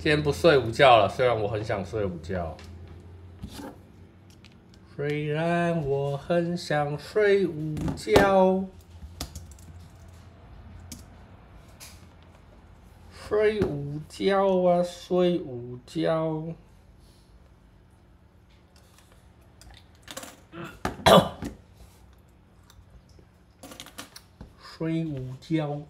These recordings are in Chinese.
今天不睡午觉了，虽然我很想睡午觉。虽然我很想睡午觉，睡午觉啊，睡午觉。睡午觉。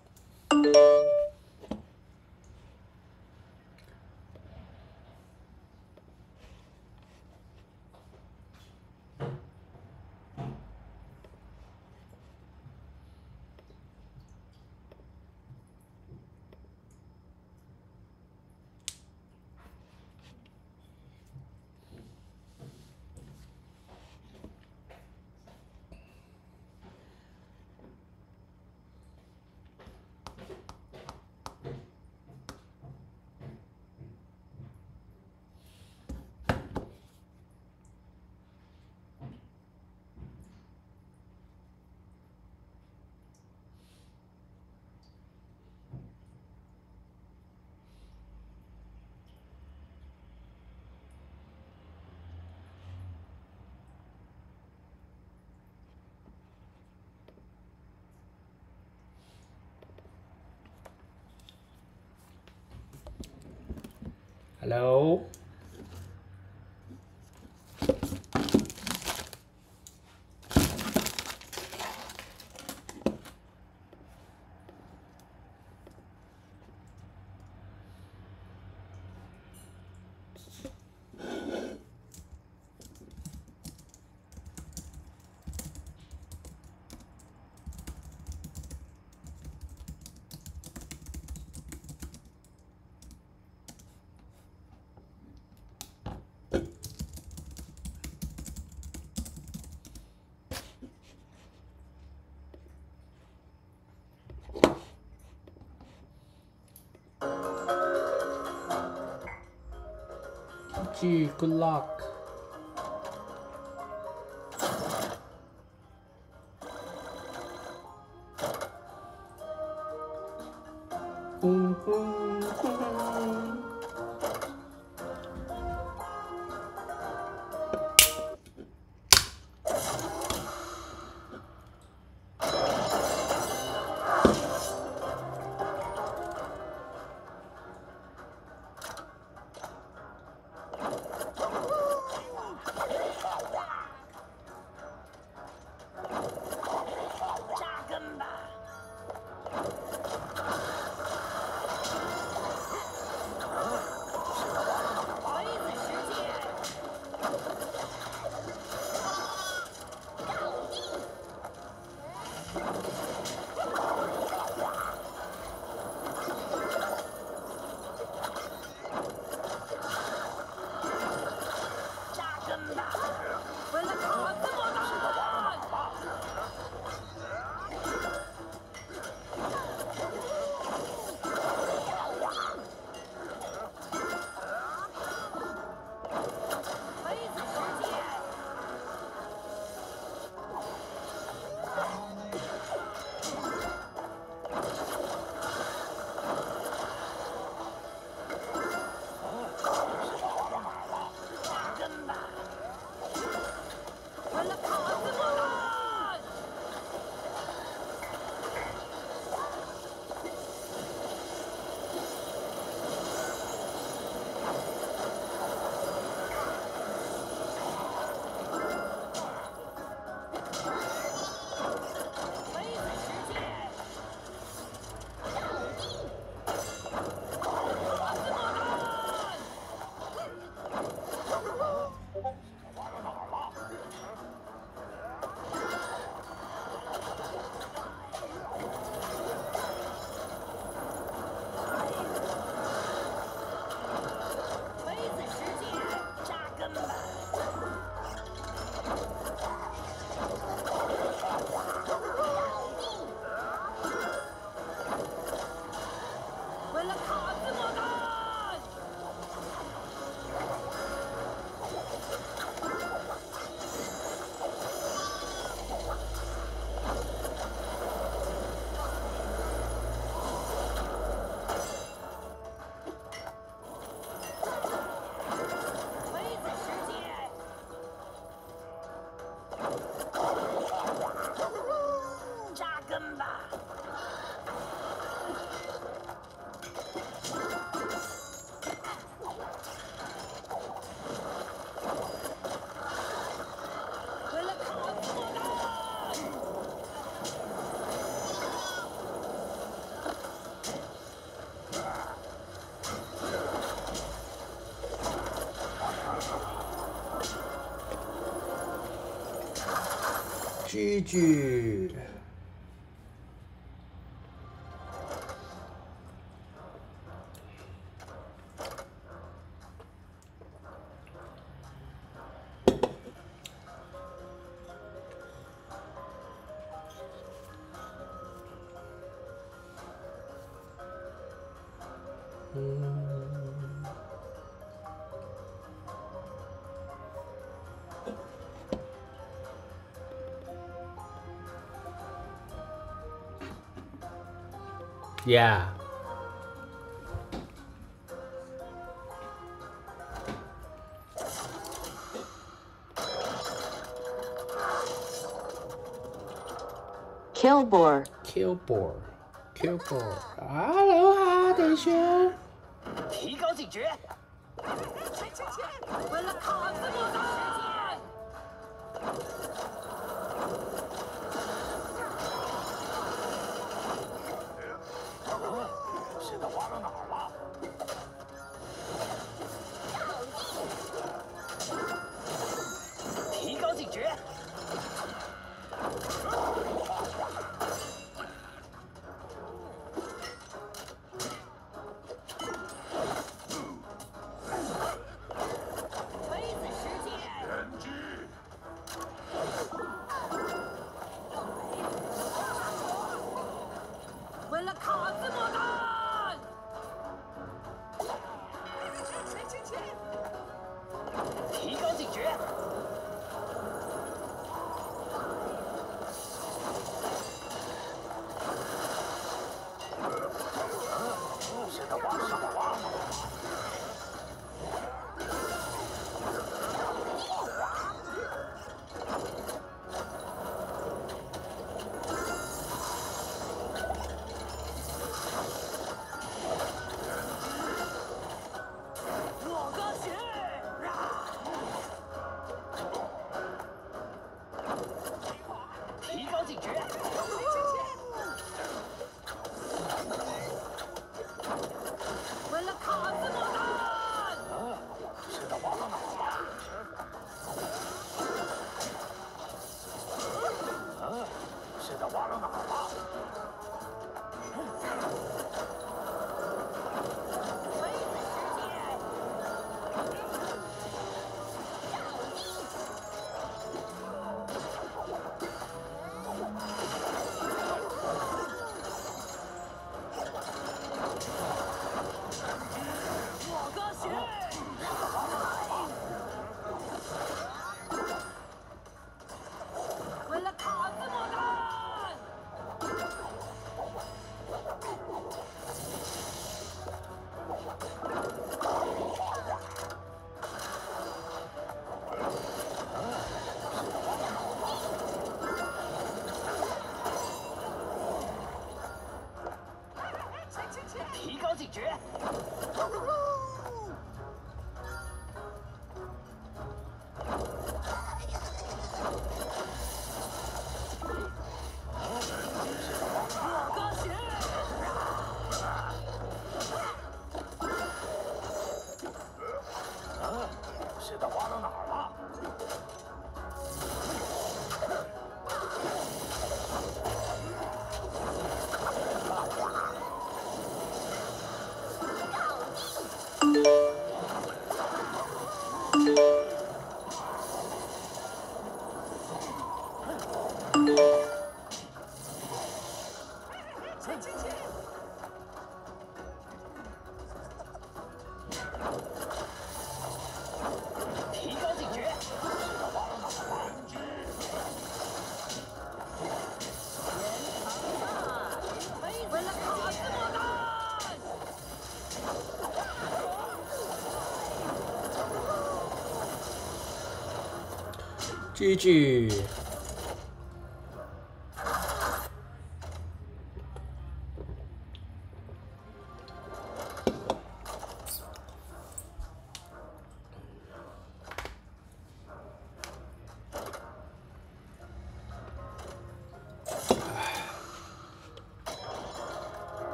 Good luck. 一句。Yeah. Kilbore. Kilbore. Kilbore. Aloha, Deshu. 提高警觉。这一句。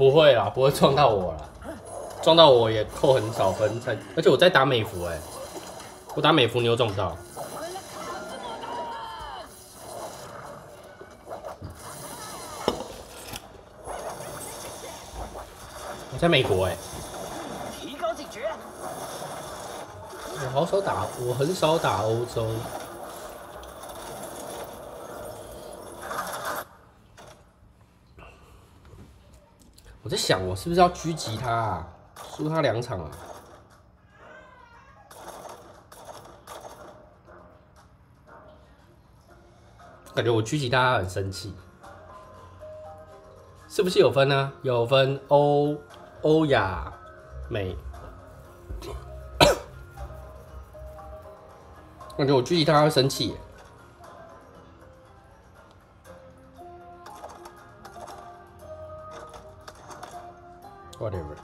不会啦，不会撞到我啦，撞到我也扣很少分才，而且我在打美服哎、我打美服你又撞不到！我在美国哎、提高警觉！我好少打，我很少打欧洲。我在想，我是不是要狙击他啊？输他两场啊？感觉我狙击他很生气，是不是有分呢？有分欧欧亚美。感觉我狙击他会生气 Whatever。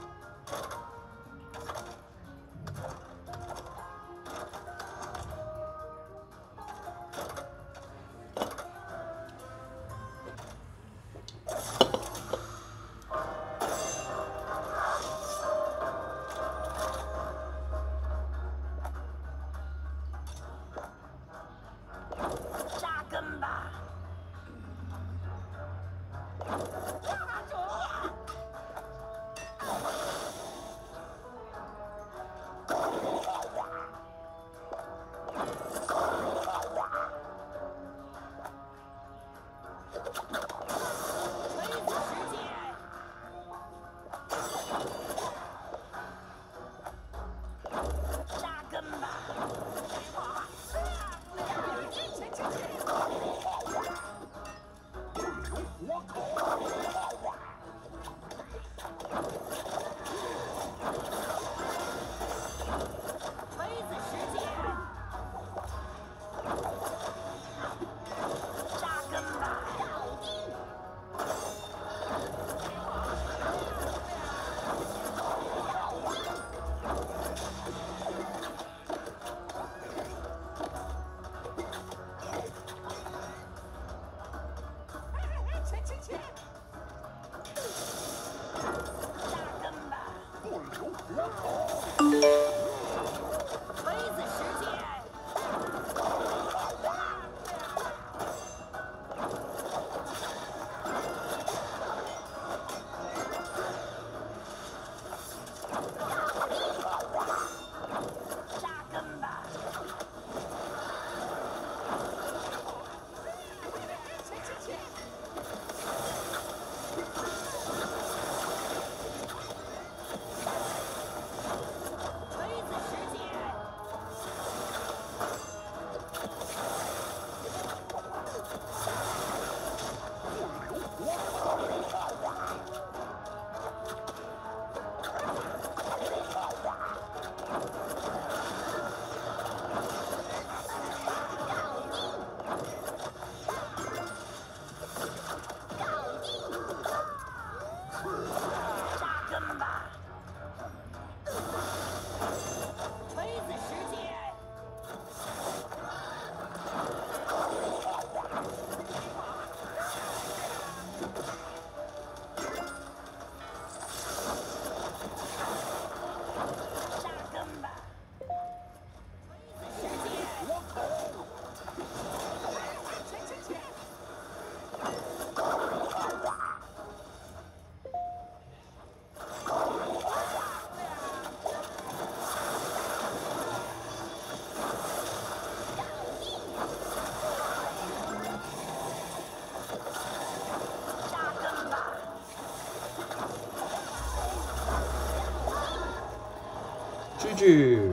GG。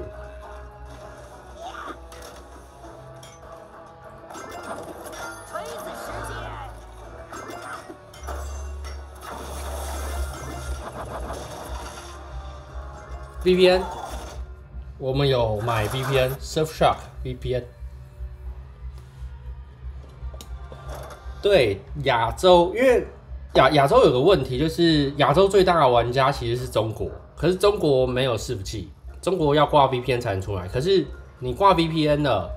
锤子时间，VPN，我们有买 VPN Surfshark VPN。对亚洲，因为亚亚洲有个问题，就是亚洲最大的玩家其实是中国，可是中国没有伺服器，中国要挂 VPN 才能出来。可是你挂 VPN 了，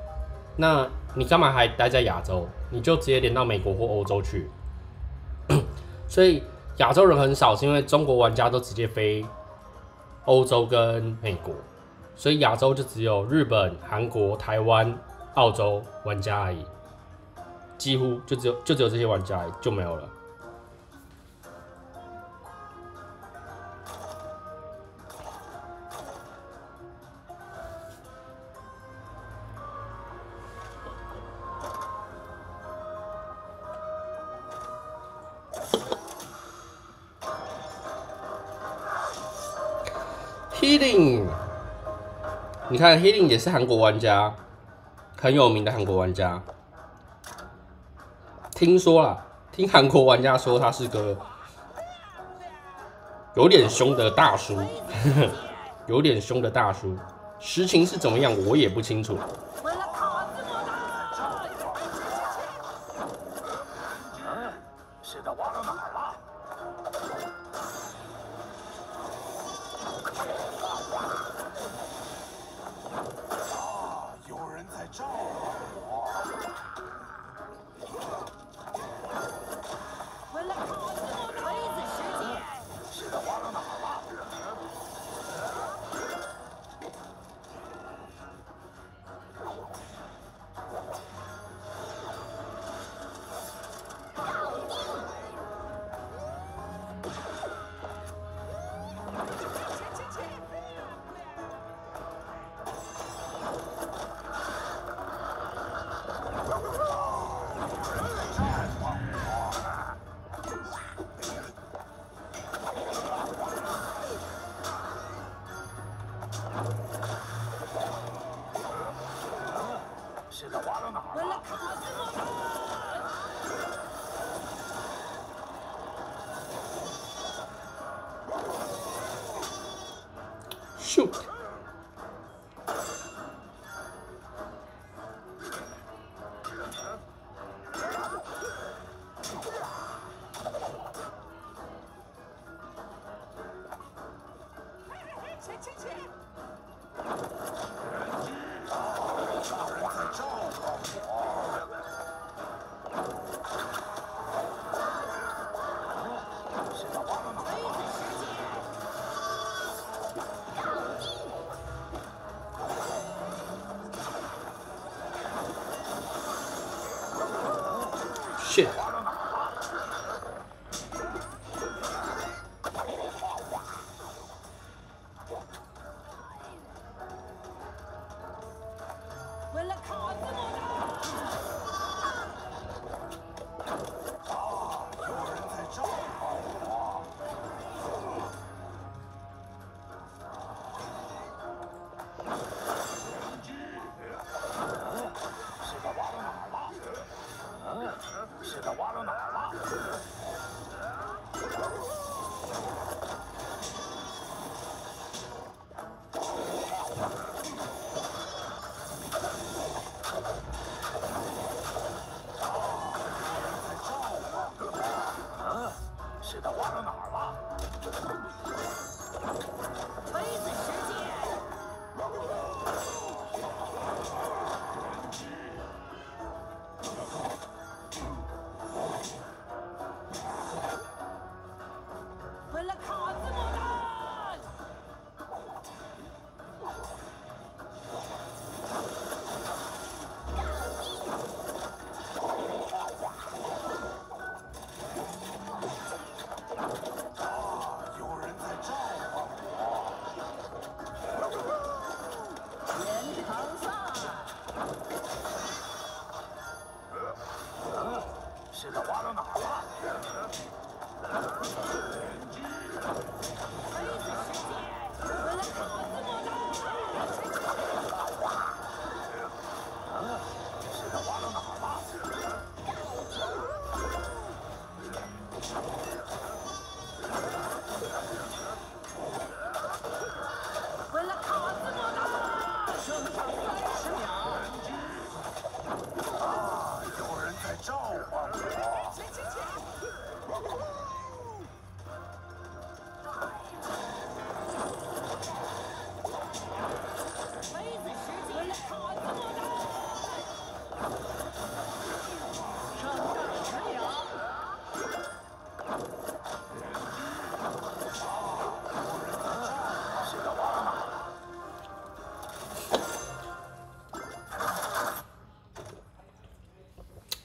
那你干嘛还待在亚洲？你就直接连到美国或欧洲去。所以亚洲人很少，是因为中国玩家都直接飞欧洲跟美国，所以亚洲就只有日本、韩国、台湾、澳洲玩家而已，几乎就只有就只有这些玩家，就没有了。你看 Healing 也是韩国玩家，很有名的韩国玩家。听说啦，听韩国玩家说他是个有点凶的大叔，有点凶的大叔。实情是怎么样，我也不清楚。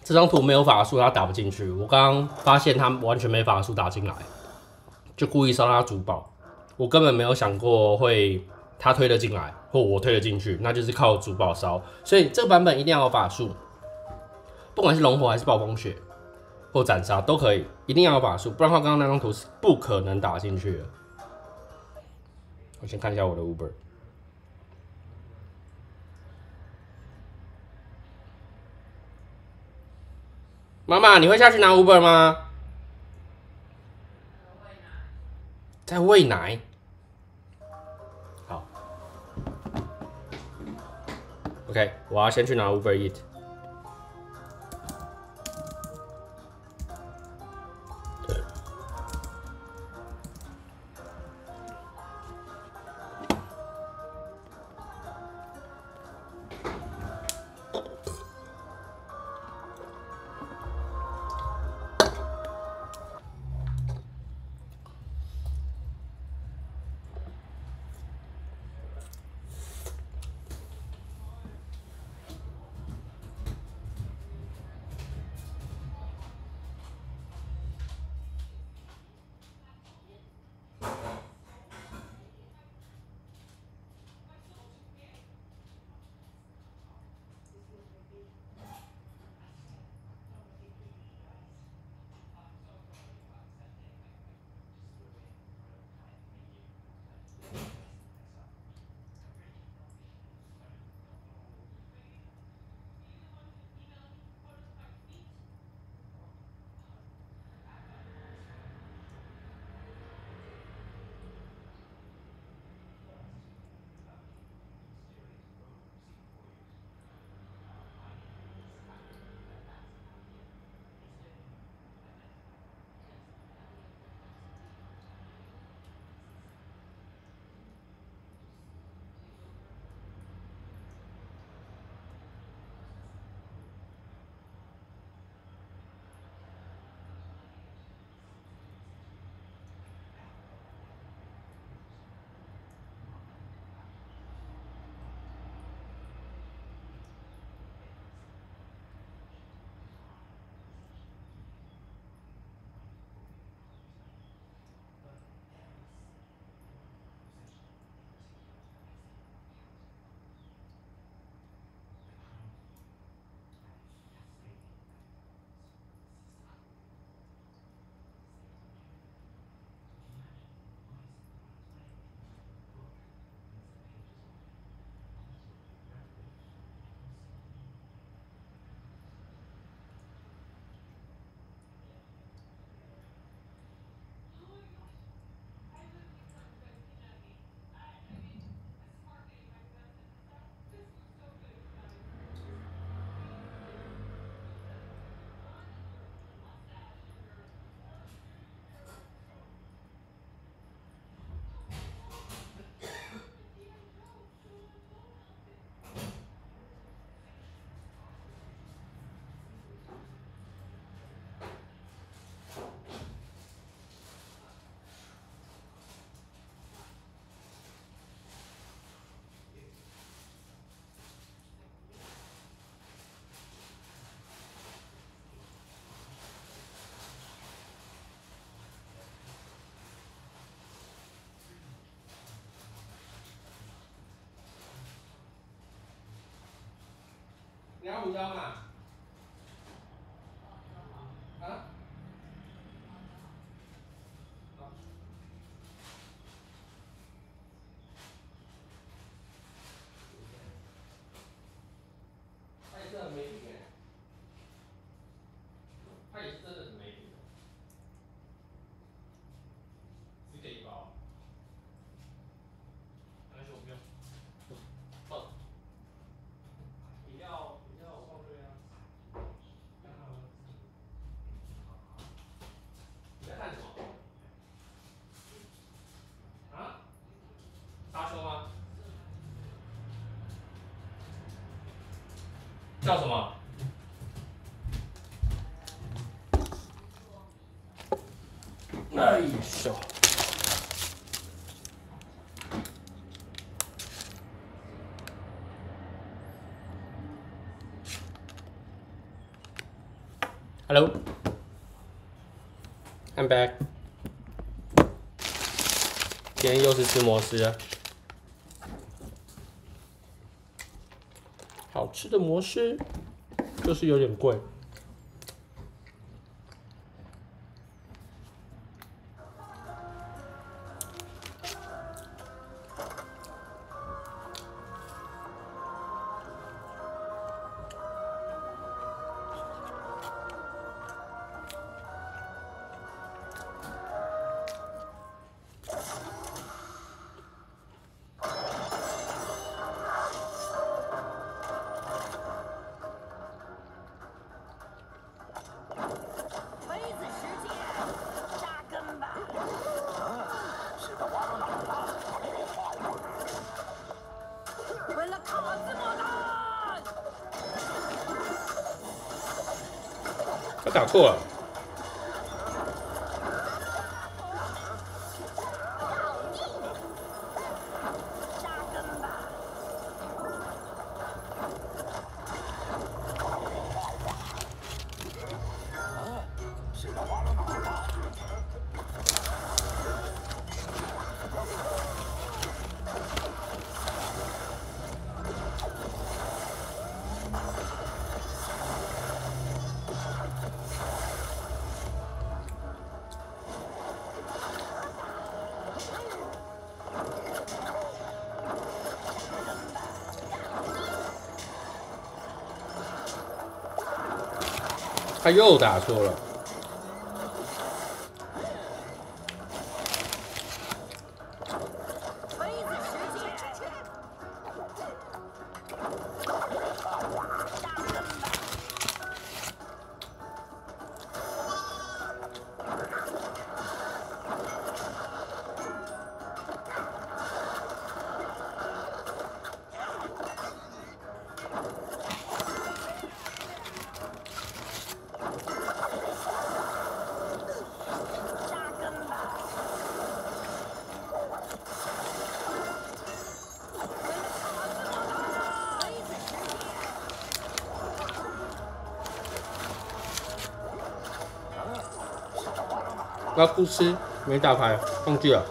这张图没有法术，他打不进去。我刚刚发现他完全没法术打进来，就故意烧他主宝。我根本没有想过会他推得进来，或我推得进去，那就是靠主宝烧。所以这个版本一定要有法术，不管是龙火还是暴风雪或斩杀都可以，一定要有法术，不然的话刚刚那张图是不可能打进去的。我先看一下我的 Uber。妈妈，你会下去拿 Uber 吗？在喂奶。好，OK，我要先去拿 Uber Eat。你要胡椒嘛？啊？好。它也是很美品哎，它也是真的很美品。只给一包。没关系，我不用。放。饮料，饮料我放这边啊。看看我你在看什么？啊？沙丘吗？叫什么？哎呦！Hello，I'm back。今天又是吃摩斯了，好吃的模式，就是有点贵。错了，他又打错了。啊不吃没打牌，忘记了。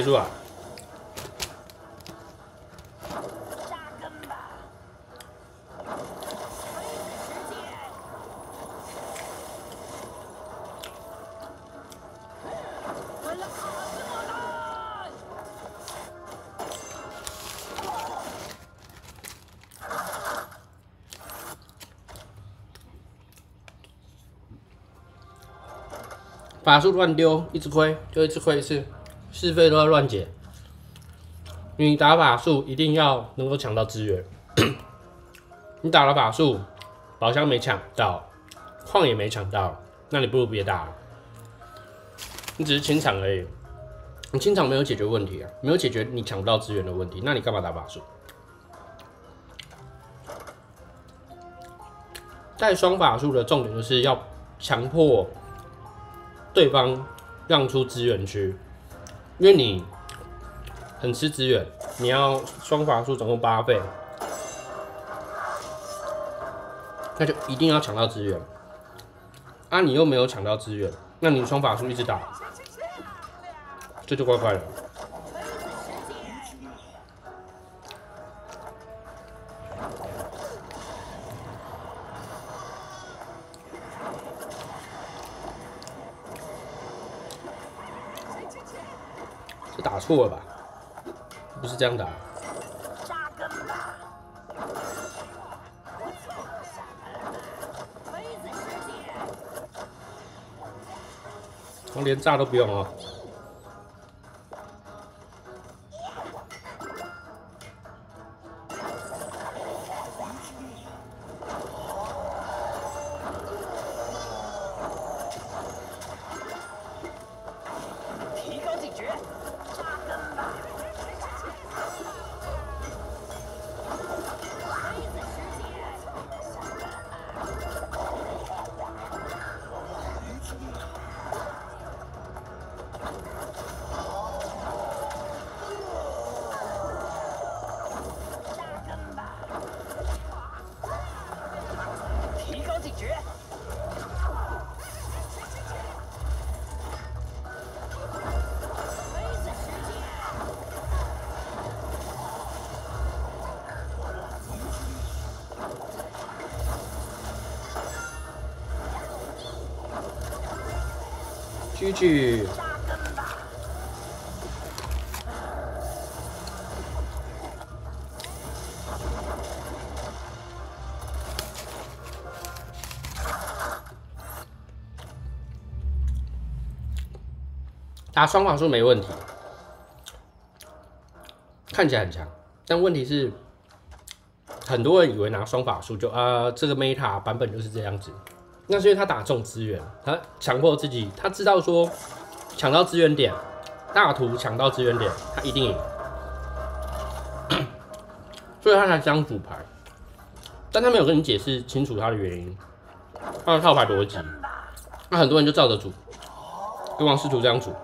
结束啊？扎根吧！法术乱丢，一直亏，就一直亏一次，是非都要乱解。你打法术一定要能够抢到资源，你打了法术，宝箱没抢到，矿也没抢到，那你不如别打。你只是清场而已，你清场没有解决问题啊，没有解决你抢不到资源的问题，那你干嘛打法术？带双法术的重点就是要强迫对方让出资源区，因为你很吃资源，你要双法术总共八倍，那就一定要抢到资源。啊，你又没有抢到资源，那你双法术一直打，这就怪怪的。过了吧？不是这样打、啊。我连炸都不用哦。居居，打双法术没问题，看起来很强，但问题是，很多人以为拿双法术就啊、这个 meta 版本就是这样子，那是因为他打中资源，他强迫自己，他知道说抢到资源点，大图抢到资源点，他一定赢，所以他才这样组牌，但他没有跟你解释清楚他的原因，他的套牌逻辑，那很多人就照着组，跟王师徒这样组，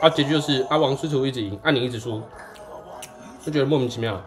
啊，结局就是啊王师徒一直赢，啊你一直输，就觉得莫名其妙。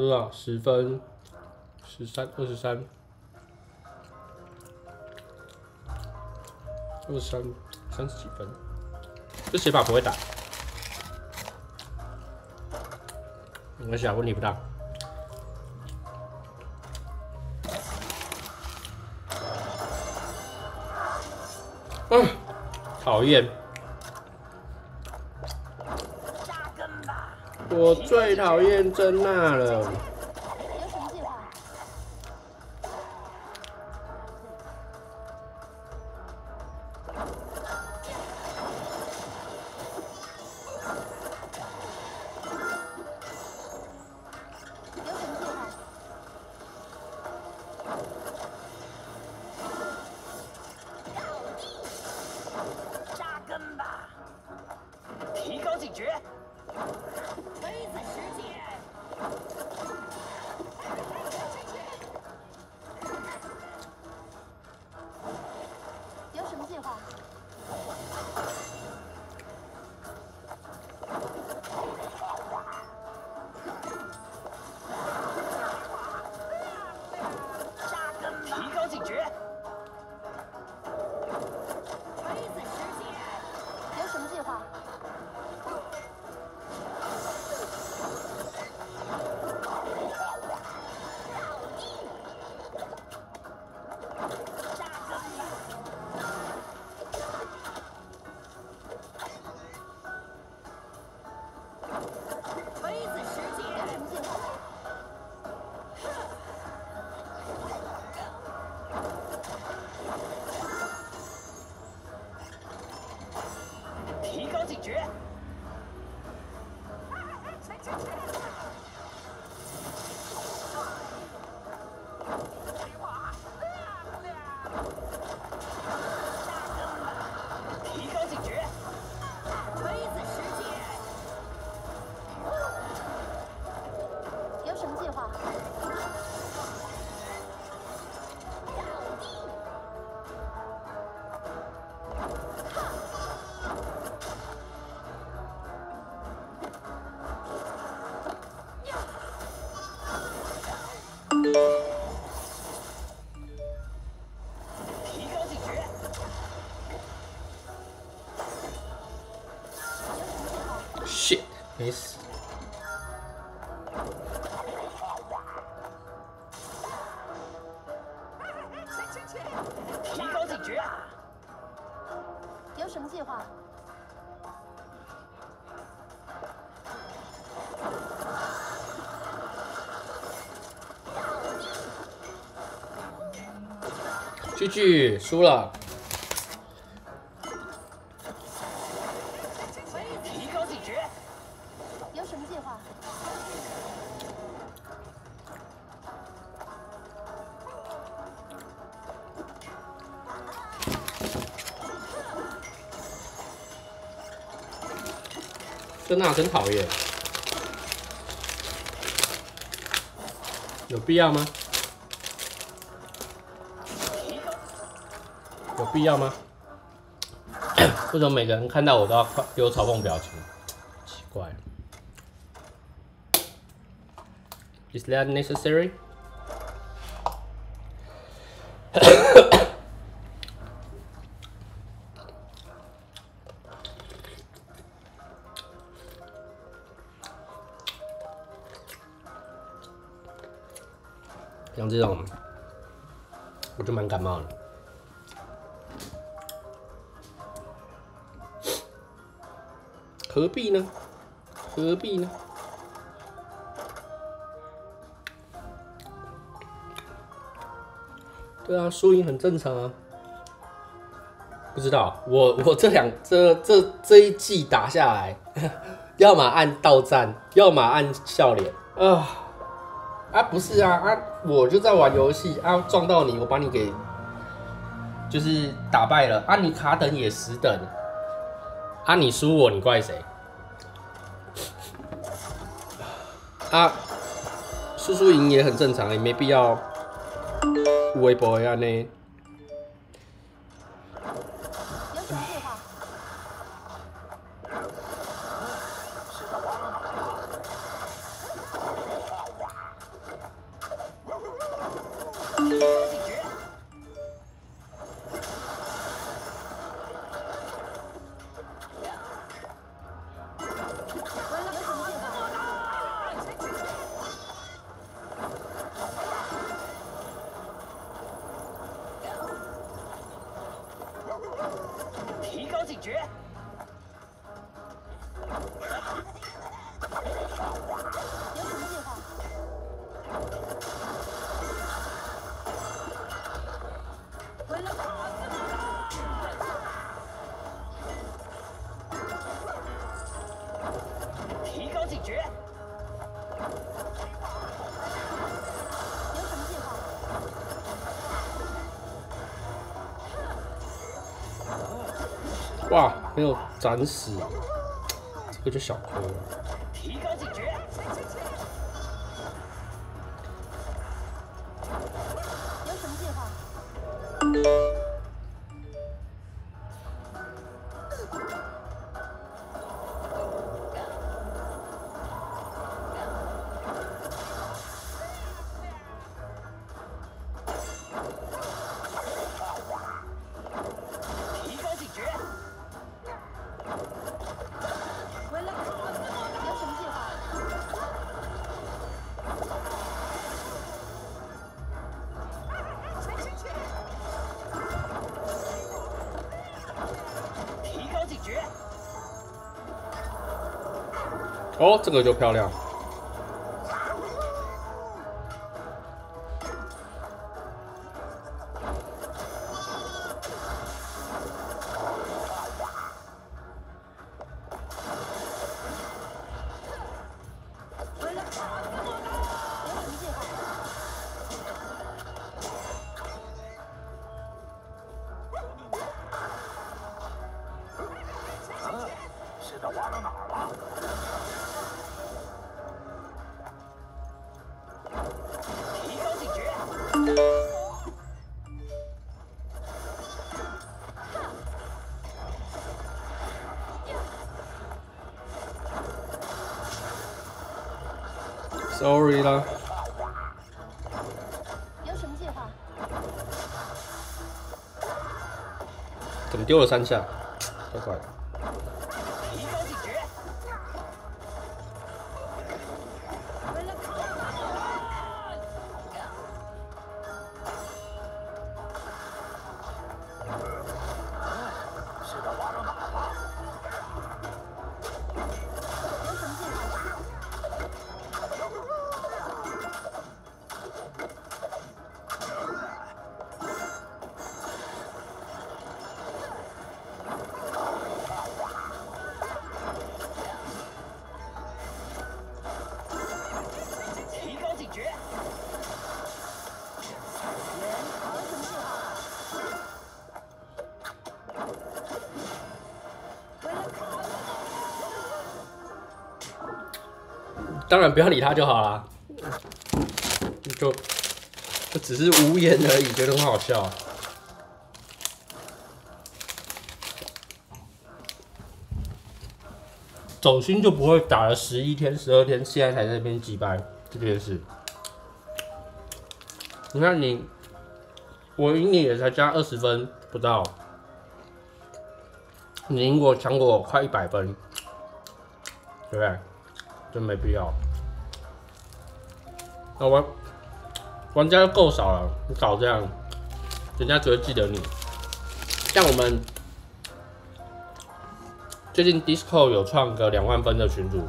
多少？十分，十三，二十三，二十三，三十几分。这写法不会打，没关系啊，问题不大。嗯，讨厌，扎根吧！我最讨厌真娜了。提句句输了，提高警觉，有什么计划？真的、真讨厌。有必要吗？必要吗？为什么每个人看到我都要给我嘲讽表情？奇怪。Is that necessary? 输赢很正常啊。不知道，我 我这两这这这一季打下来，要么按到站，要么按笑脸啊啊！不是啊啊！我就在玩游戏啊，撞到你，我把你给就是打败了啊！你卡等也十等啊！你输我，你怪谁？啊，输输赢也很正常，也没必要微博呀呢。有斩死，这个就小亏了。哦，这个就漂亮。丢了三下？当然不要理他就好啦，就就只是无言而已，觉得很好笑。走心就不会打了十一天、十二天，现在才在那边击败这件事。你看你，我赢你也才加二十分不到，你赢我强我快一百分，对不对？真没必要。那玩玩家就够少了，你搞这样，人家只会记得你。像我们最近 Disco 有创个两万分的群组，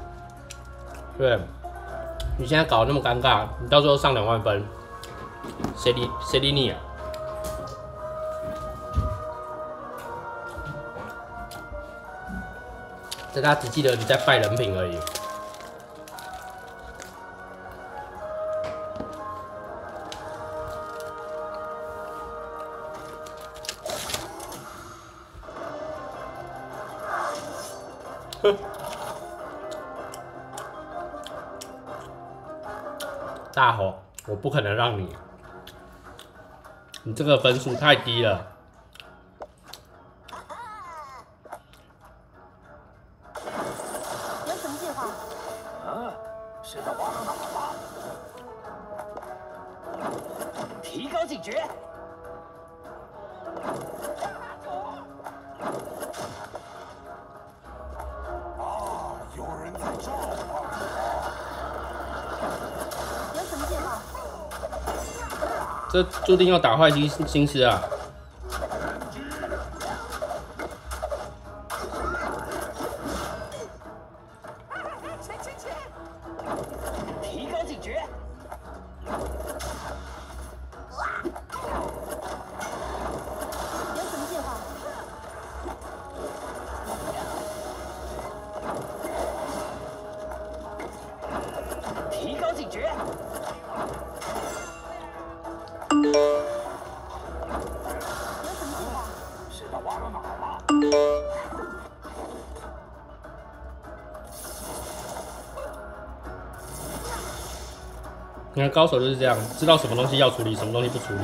对，你现在搞得那么尴尬，你到时候上两万分，谁理谁理你啊？大家只记得你在拜人品而已。不可能让你，你这个分数太低了。注定要打坏心心思啊！高手就是这样，知道什么东西要处理，什么东西不处理。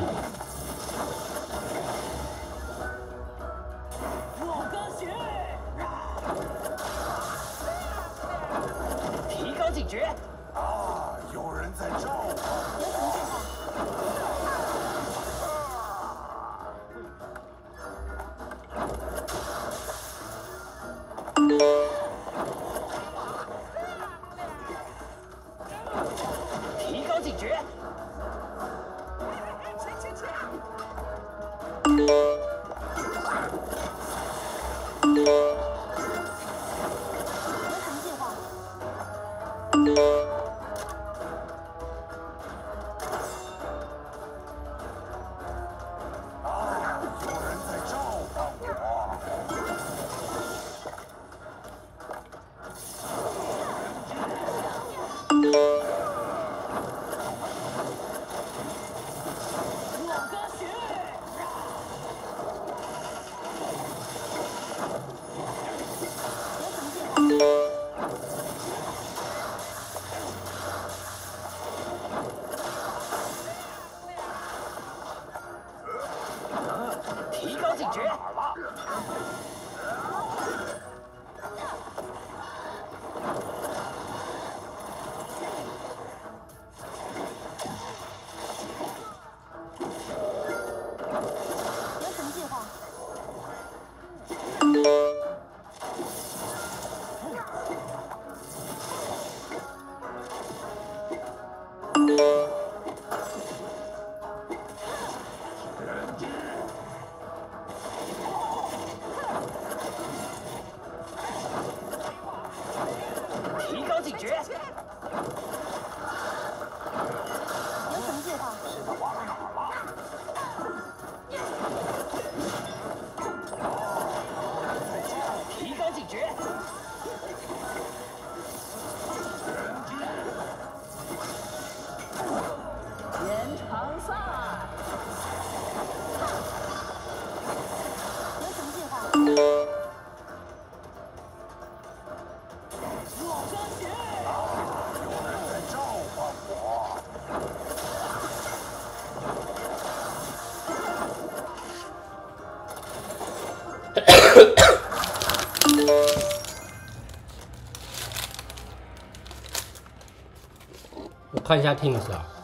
看一下 Teams 啊。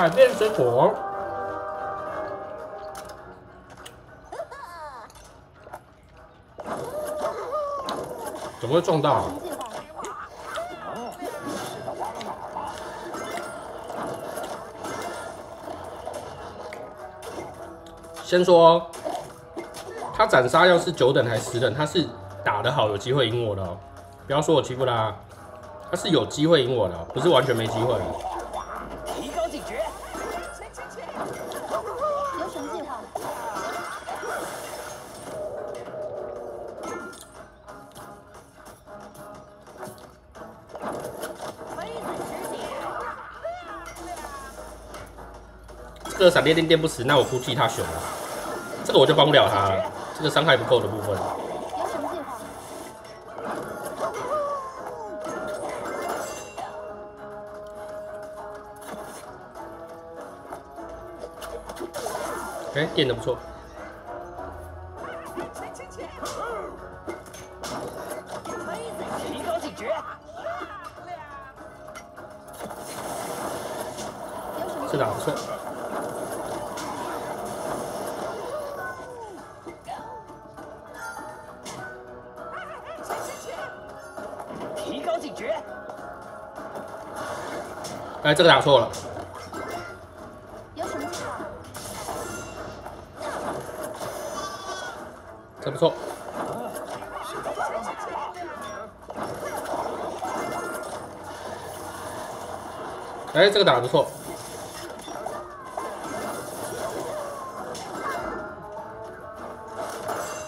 百变水果。怎么会撞到、先说，他斩杀要是九等还是十等，他是打得好，有机会赢我的哦。不要说我欺负他，他是有机会赢我的，不是完全没机会闪电电电不死，那我估计他熊了，这个我就帮不了他了，这个伤害不够的部分。有什么计划？哎、电的不错。哎，这个打错了，有什么计划？这不错。哎，这个打的不错。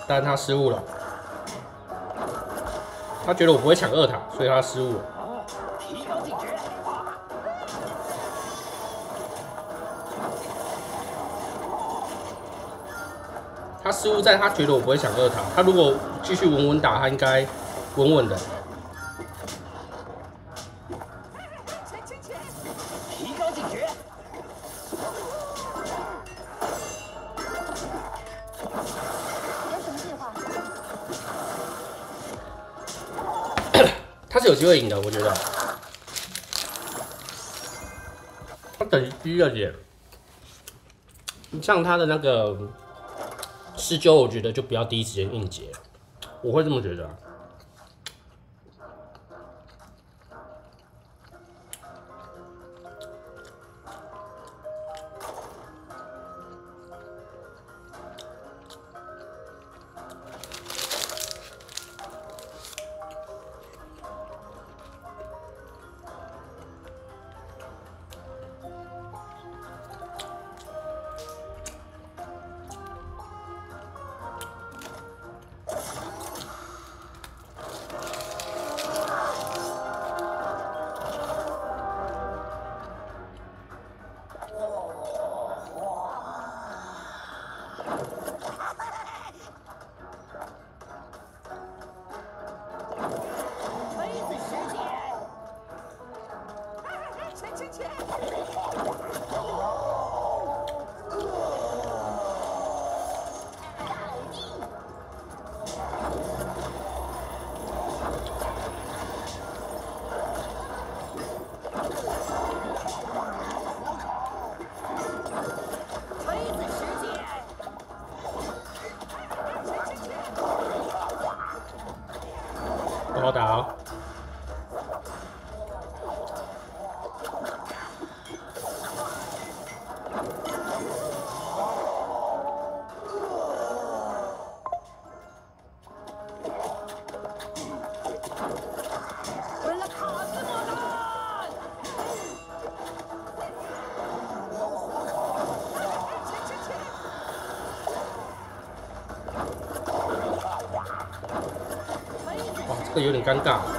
但他失误了，他觉得我不会抢二塔，所以他失误了。失误在他觉得我不会抢二塔，他如果继续稳稳打，他应该稳稳的。提高警觉。有什么计划？他是有机会赢的，我觉得。他等级低了点，像他的那个施救，我觉得就不要第一时间硬解，我会这么觉得。有点尴尬。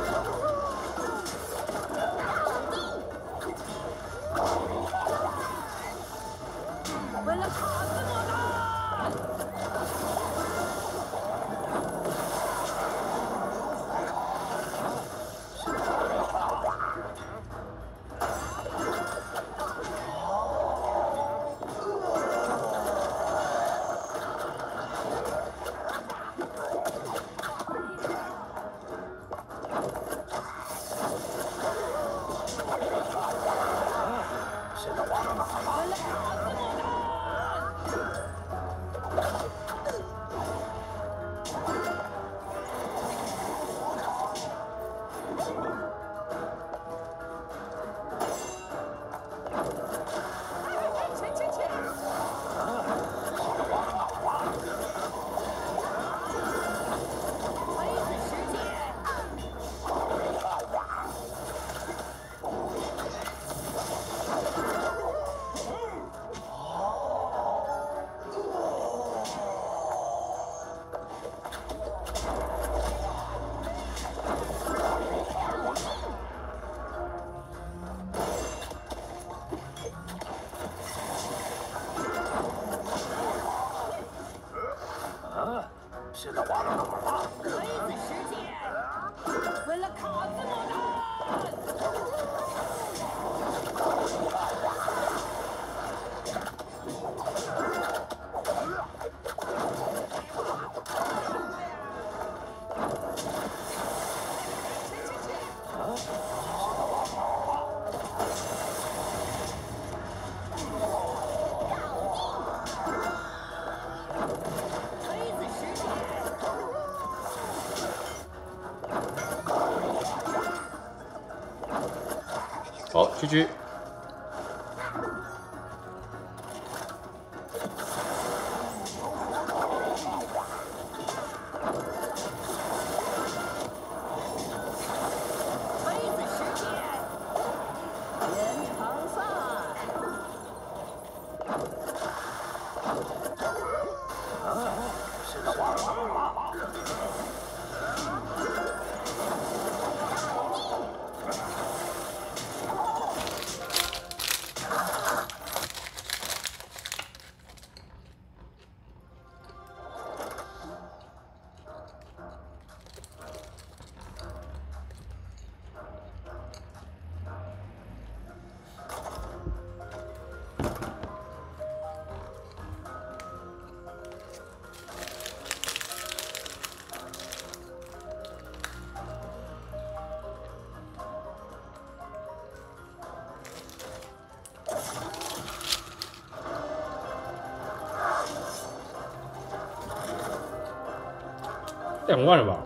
两万了吧？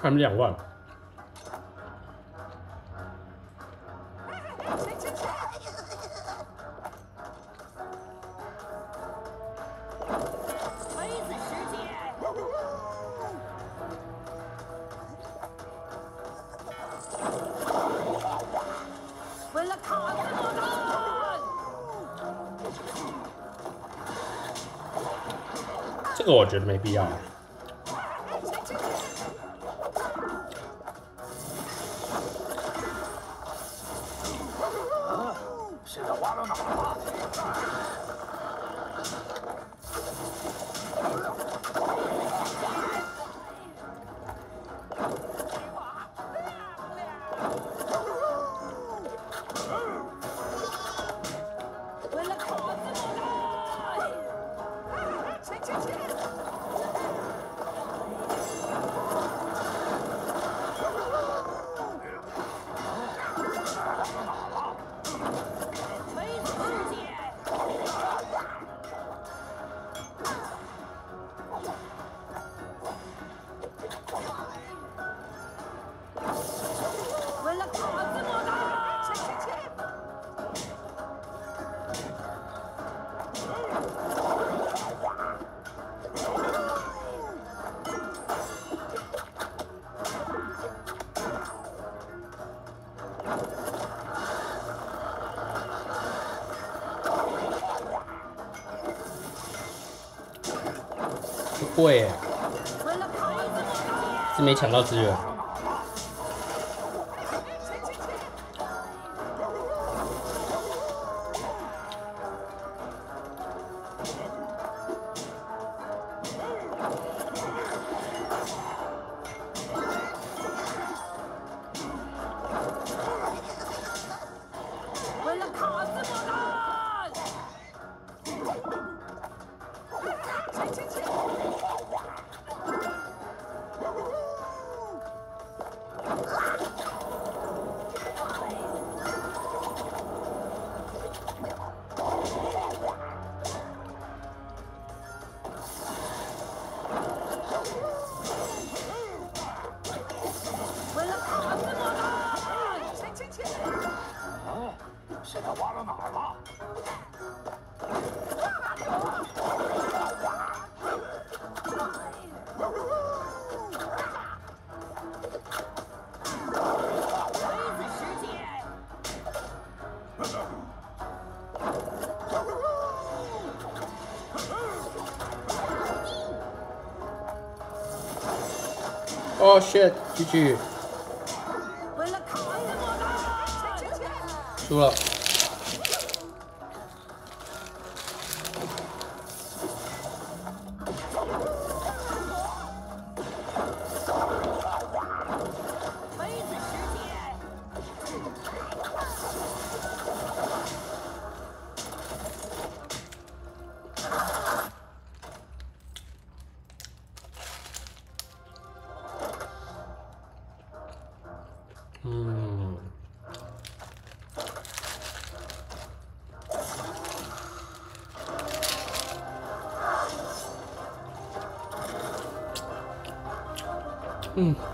还没两万。这个我觉得没必要。没抢到资源。哦，shit，继续，输了。Mm.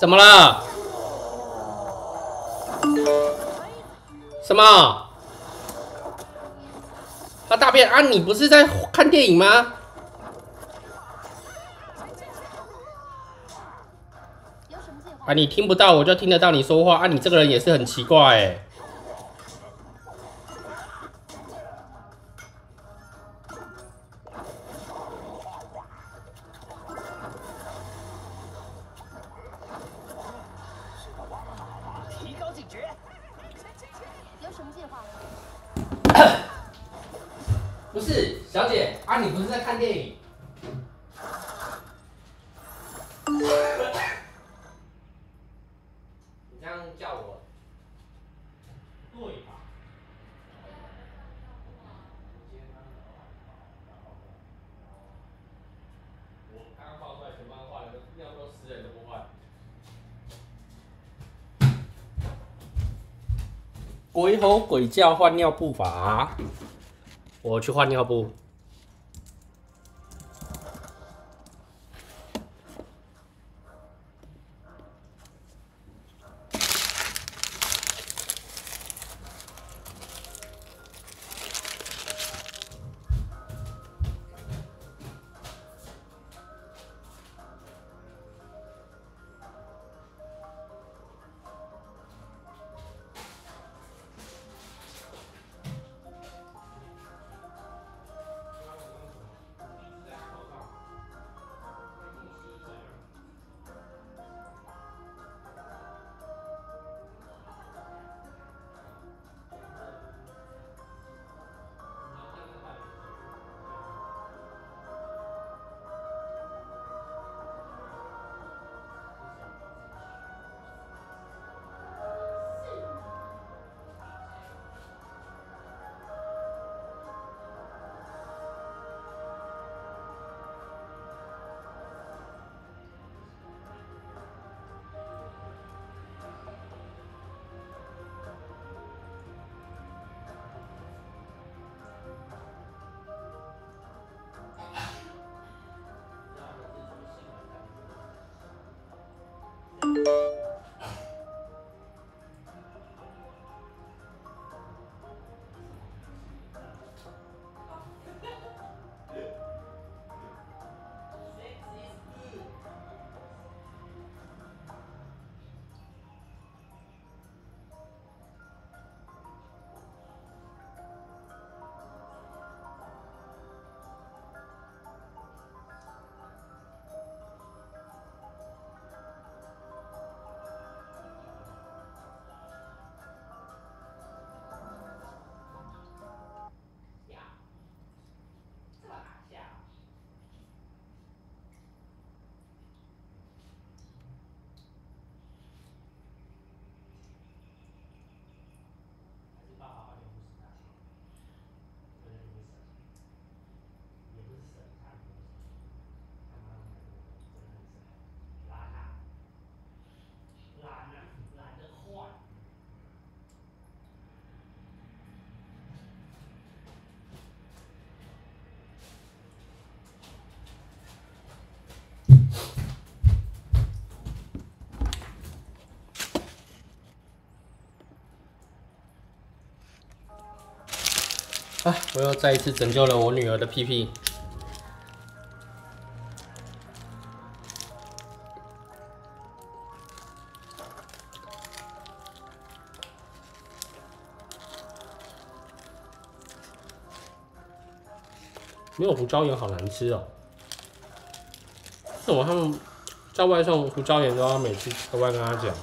怎么了？什么？他大便啊！你不是在看电影吗？啊，你听不到我就听得到你说话啊！你这个人也是很奇怪哎。提鬼吼鬼叫换尿布法，我去换尿布。啊！我又再一次拯救了我女儿的屁屁。没有胡椒盐好难吃哦。为什么他们在外送胡椒盐都要每次额外跟他讲？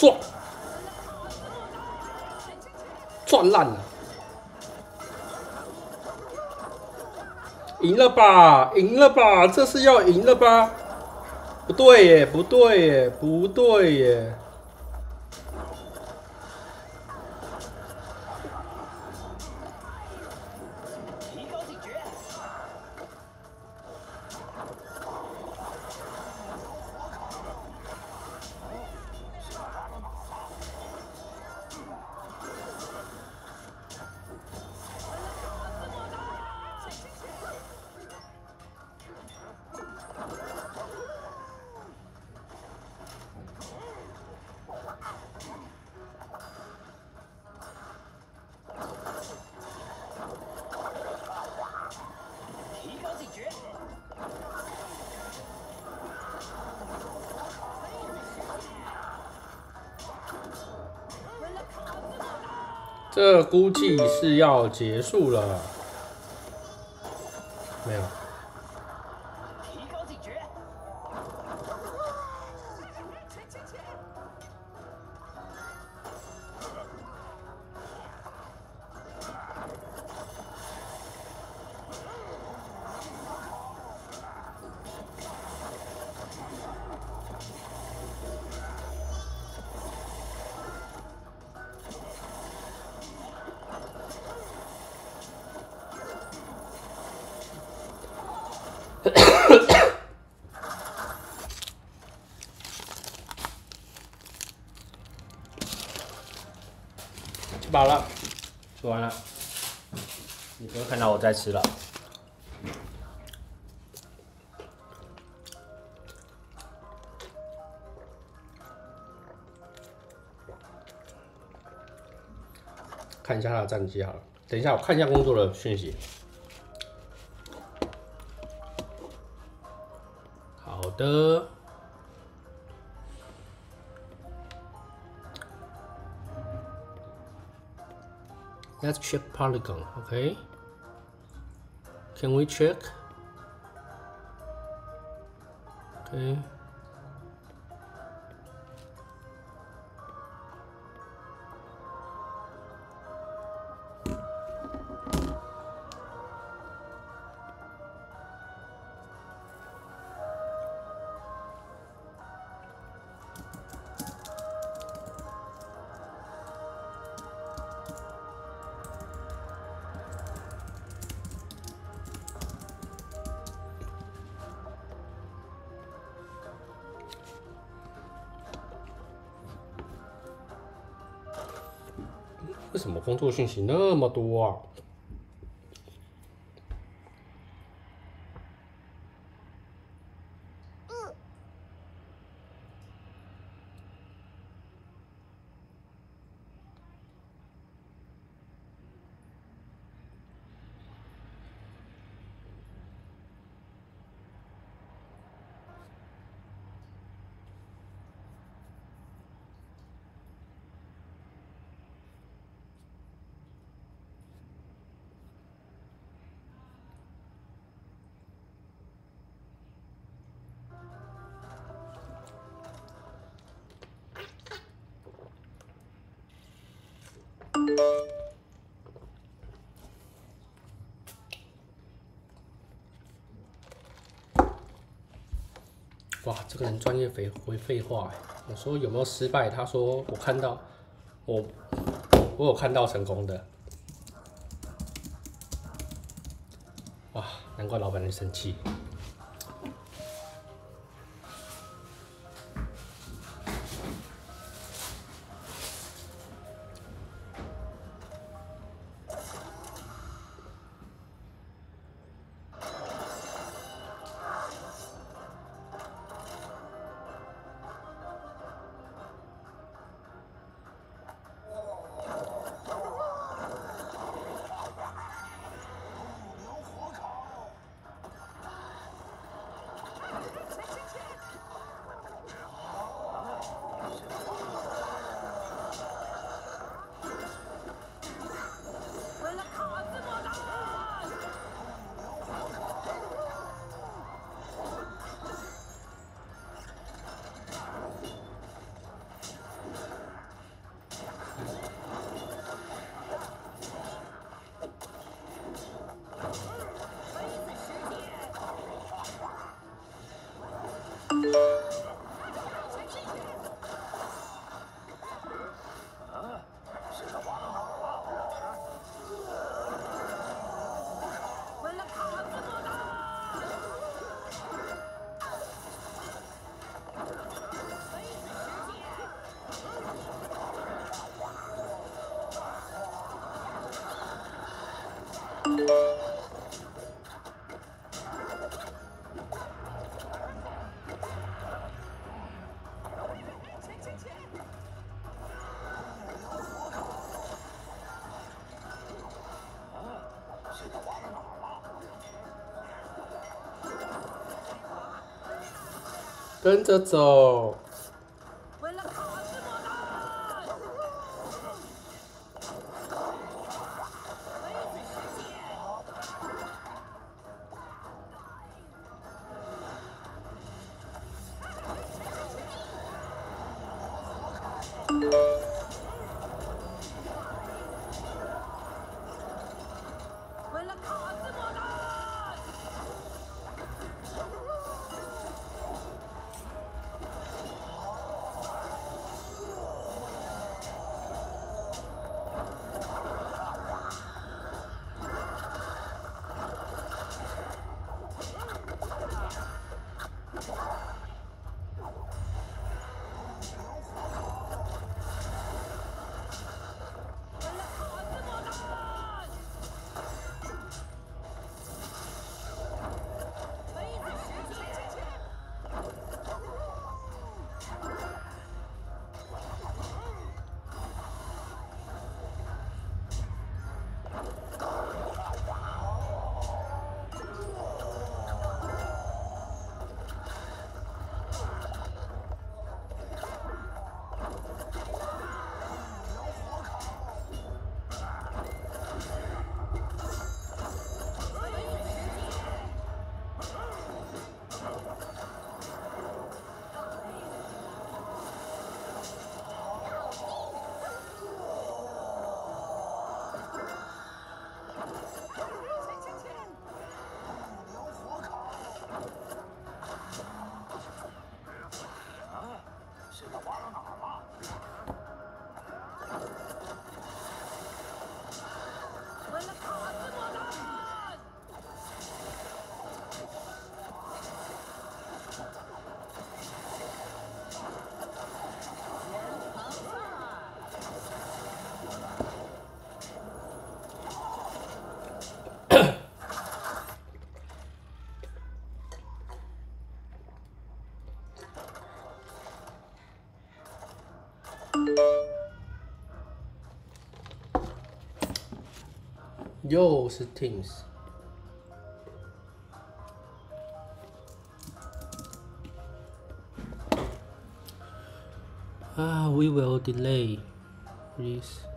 撞，撞烂了，赢了吧，赢了吧，这是要赢了吧？不对耶，不对耶，不对耶。估计是要结束了，不用看到我在吃了。看一下他的战绩好了，等一下我看一下工作的讯息。好的。Let's check Polygon, OK? Can we check? Okay. 做讯息那么多？哇，这个人专业废回废话。我说有没有失败？他说我看到，我我有看到成功的。哇，难怪老板很生气。跟着走。Yo, teams Ah, we will delay please.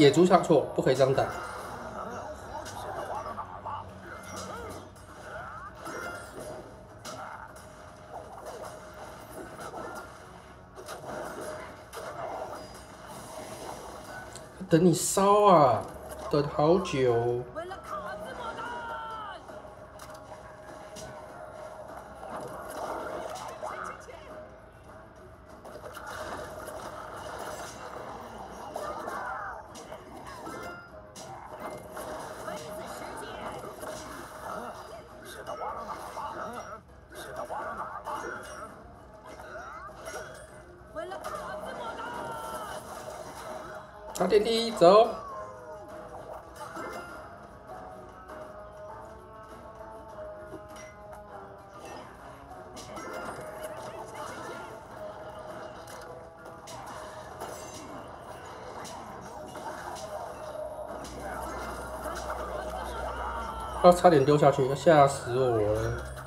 野猪下错，不可以这样打。等你烧啊，等好久。他！差点丢下去，吓死我了！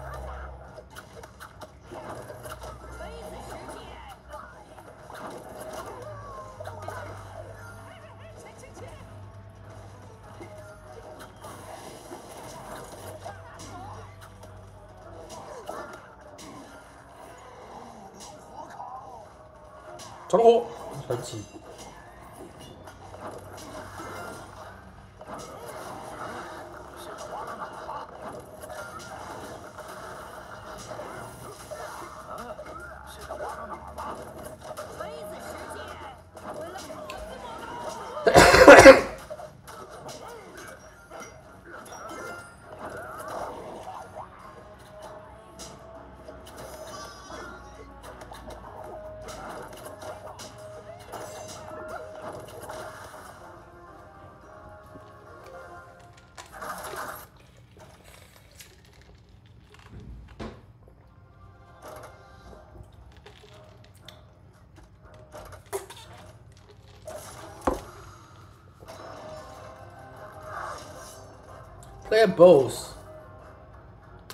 Play boss，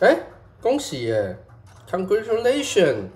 哎，恭喜耶，Congratulations！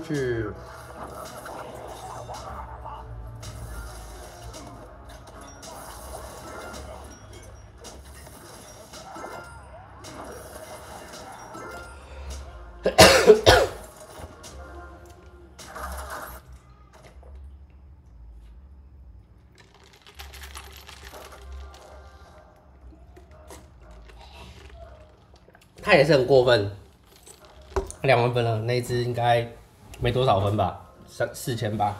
蛐蛐，他也是很过分，两万分了，那一只应该没多少分吧，三四千八。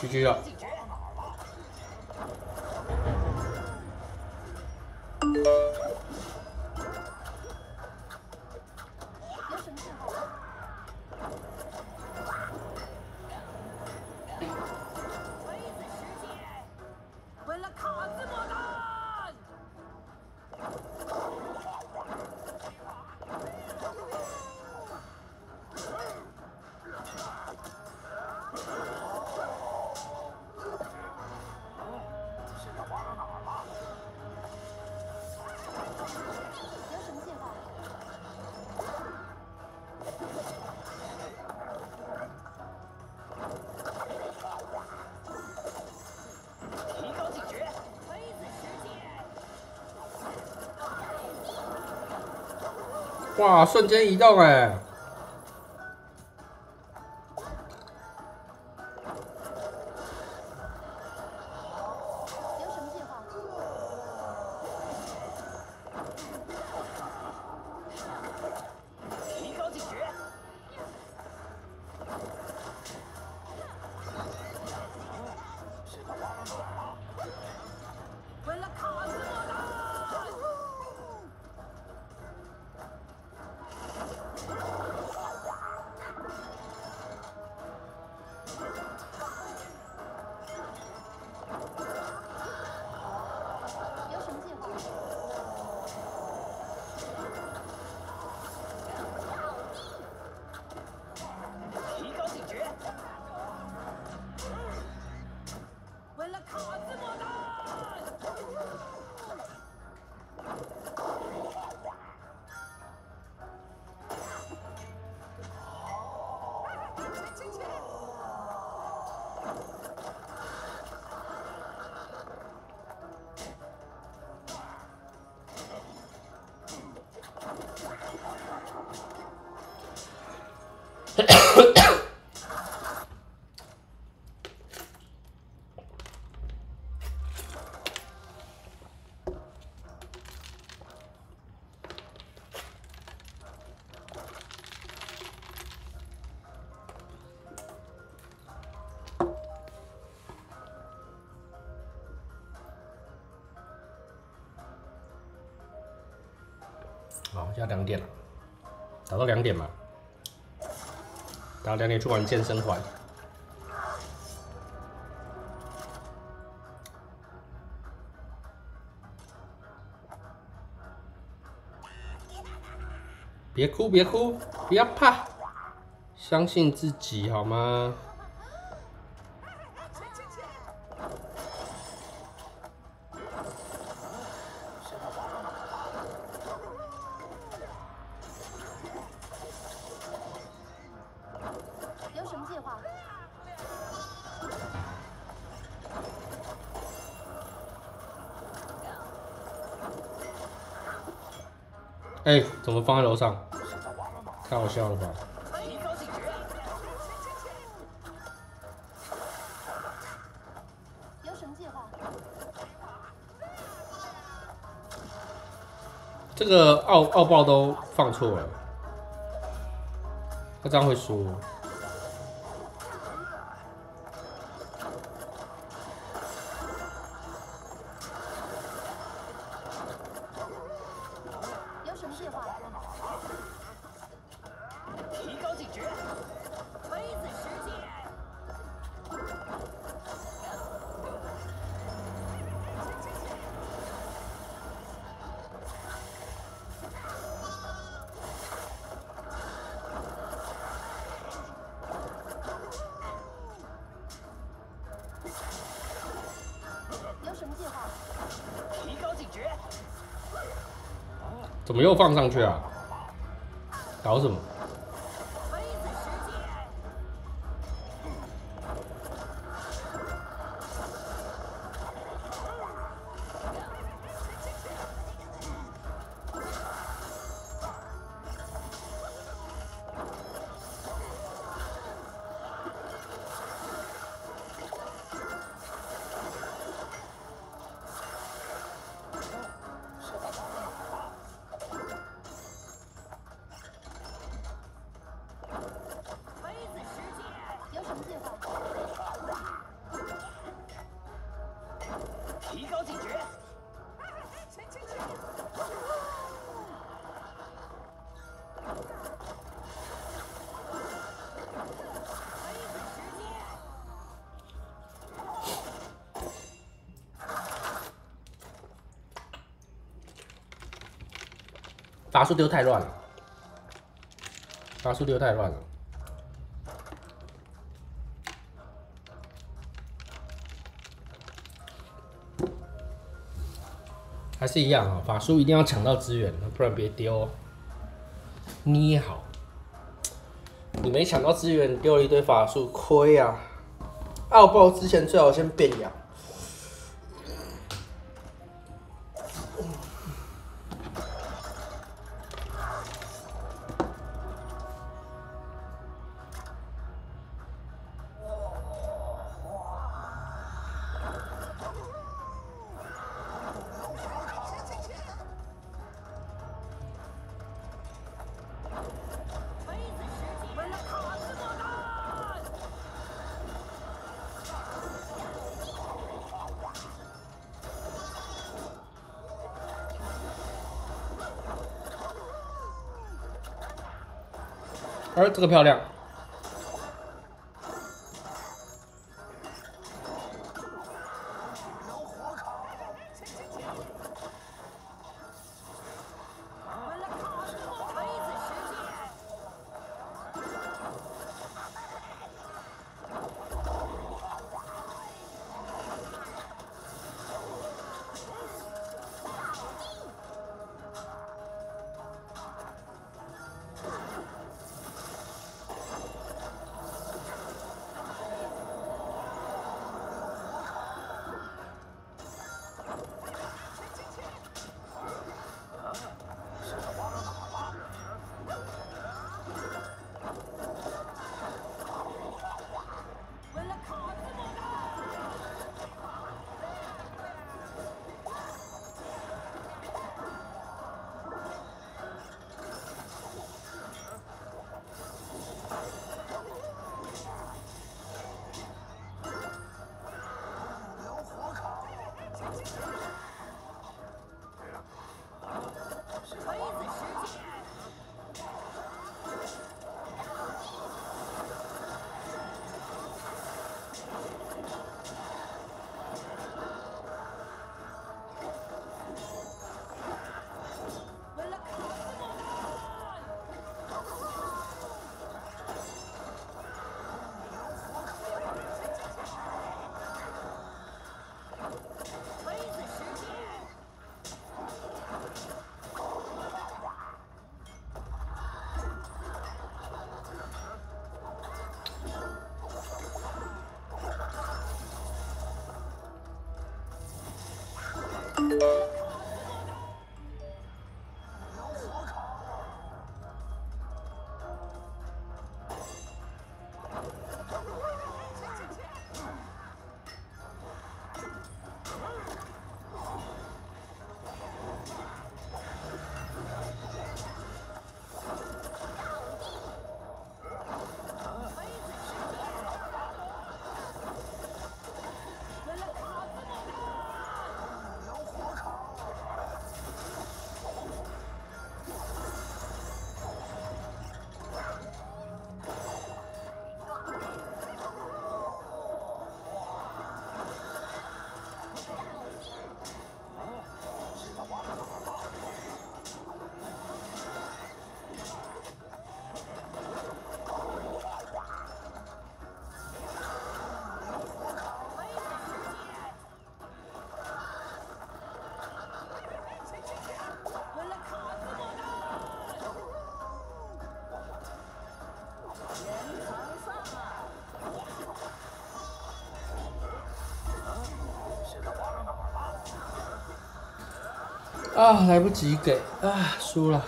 ，GG 了。哇，瞬间移动哎！到两点嘛，到两点去玩健身环。别哭，别哭，不要怕，相信自己好吗？怎么放在楼上？太好笑了吧！提高警觉。有什么计划？这个奥奥爆都放错了，他这样会输。怎么又放上去啊？搞什么？法术丢太乱了，法术丢太乱了。还是一样啊、法术一定要抢到资源，不然别丢哦。捏好，你没抢到资源，你丢了一堆法术，亏啊！奥爆之前最好先变养。这个漂亮。啊，来不及给啊，输了。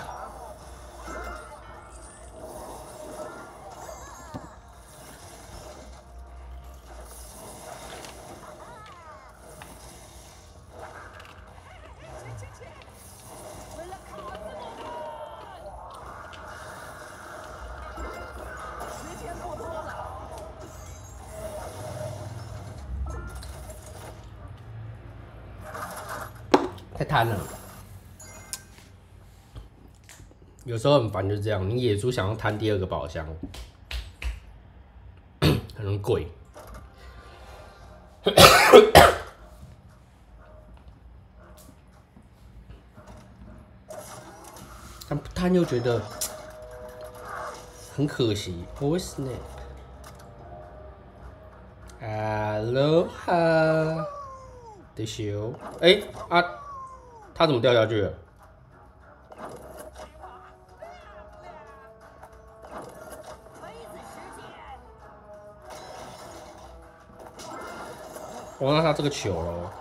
太贪了。有时候很烦，就是这样。你野猪想要贪第二个宝箱，很贵。但不贪又觉得很可惜。我 snap。Aloha，的修。哎啊，他怎么掉下去了？我让他这个球喽。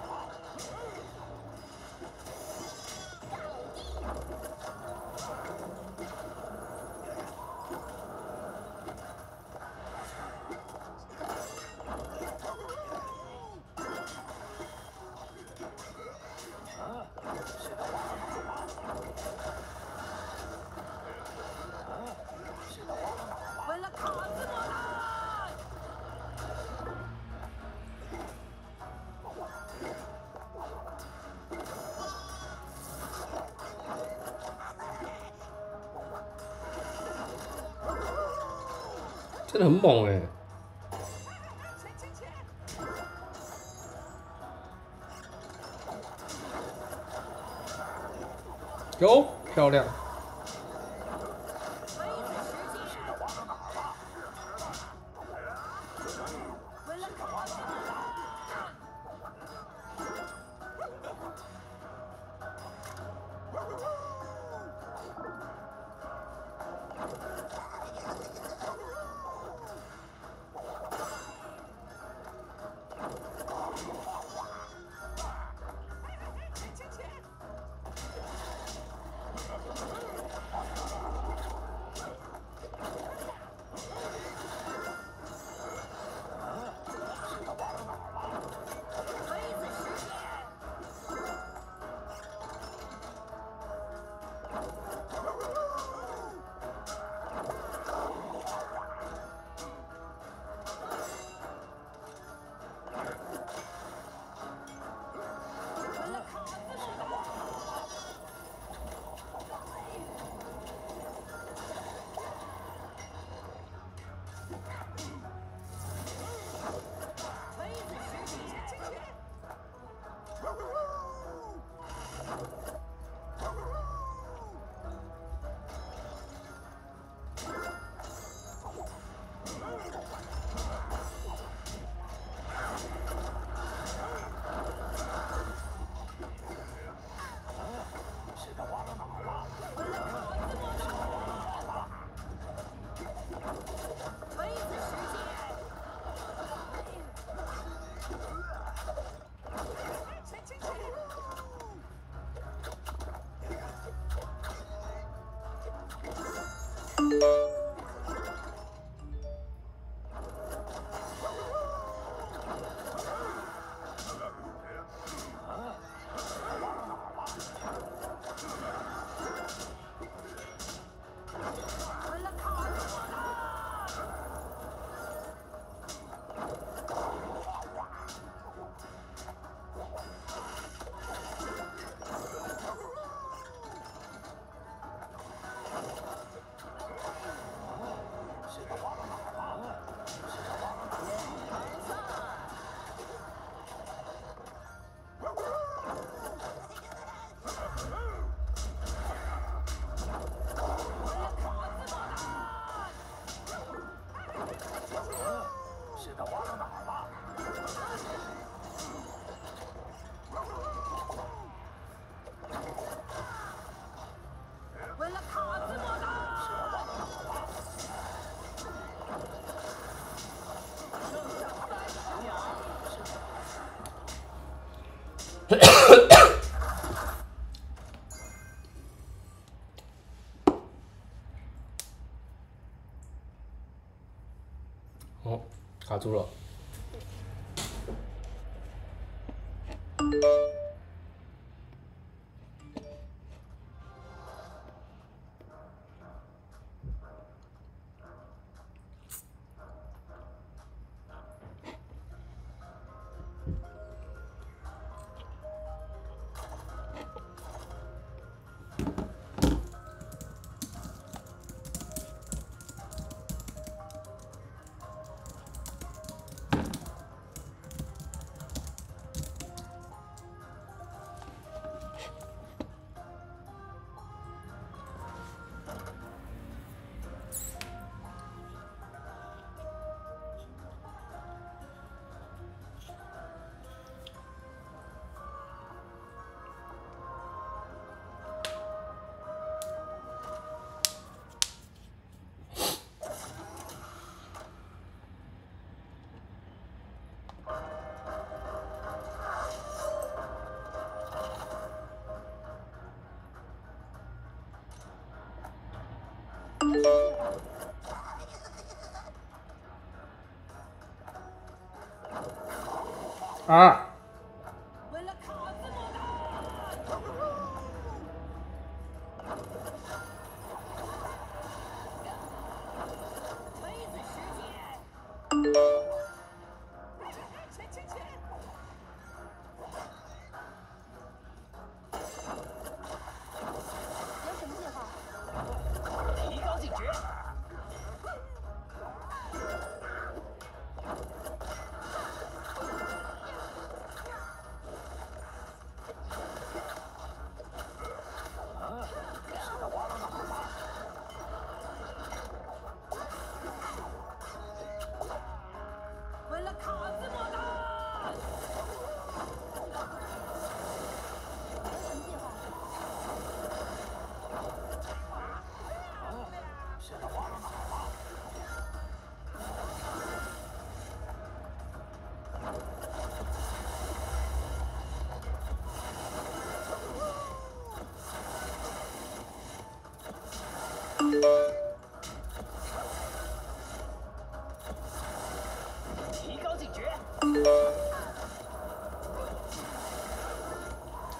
猪肉。了。啊！为了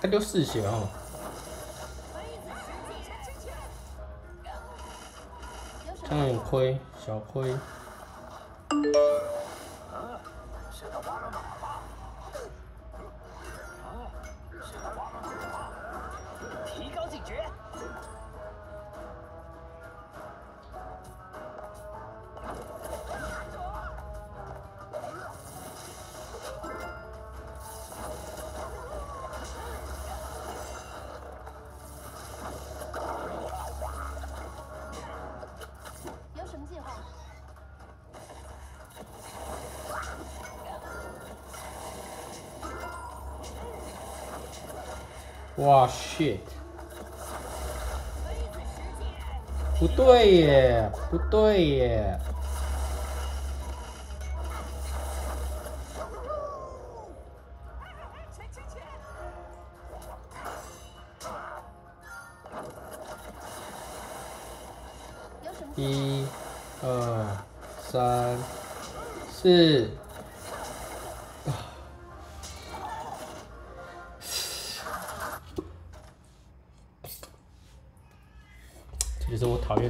丢四血哦，有什这样有么？亏，小亏。哇 shit！不对耶，不对耶。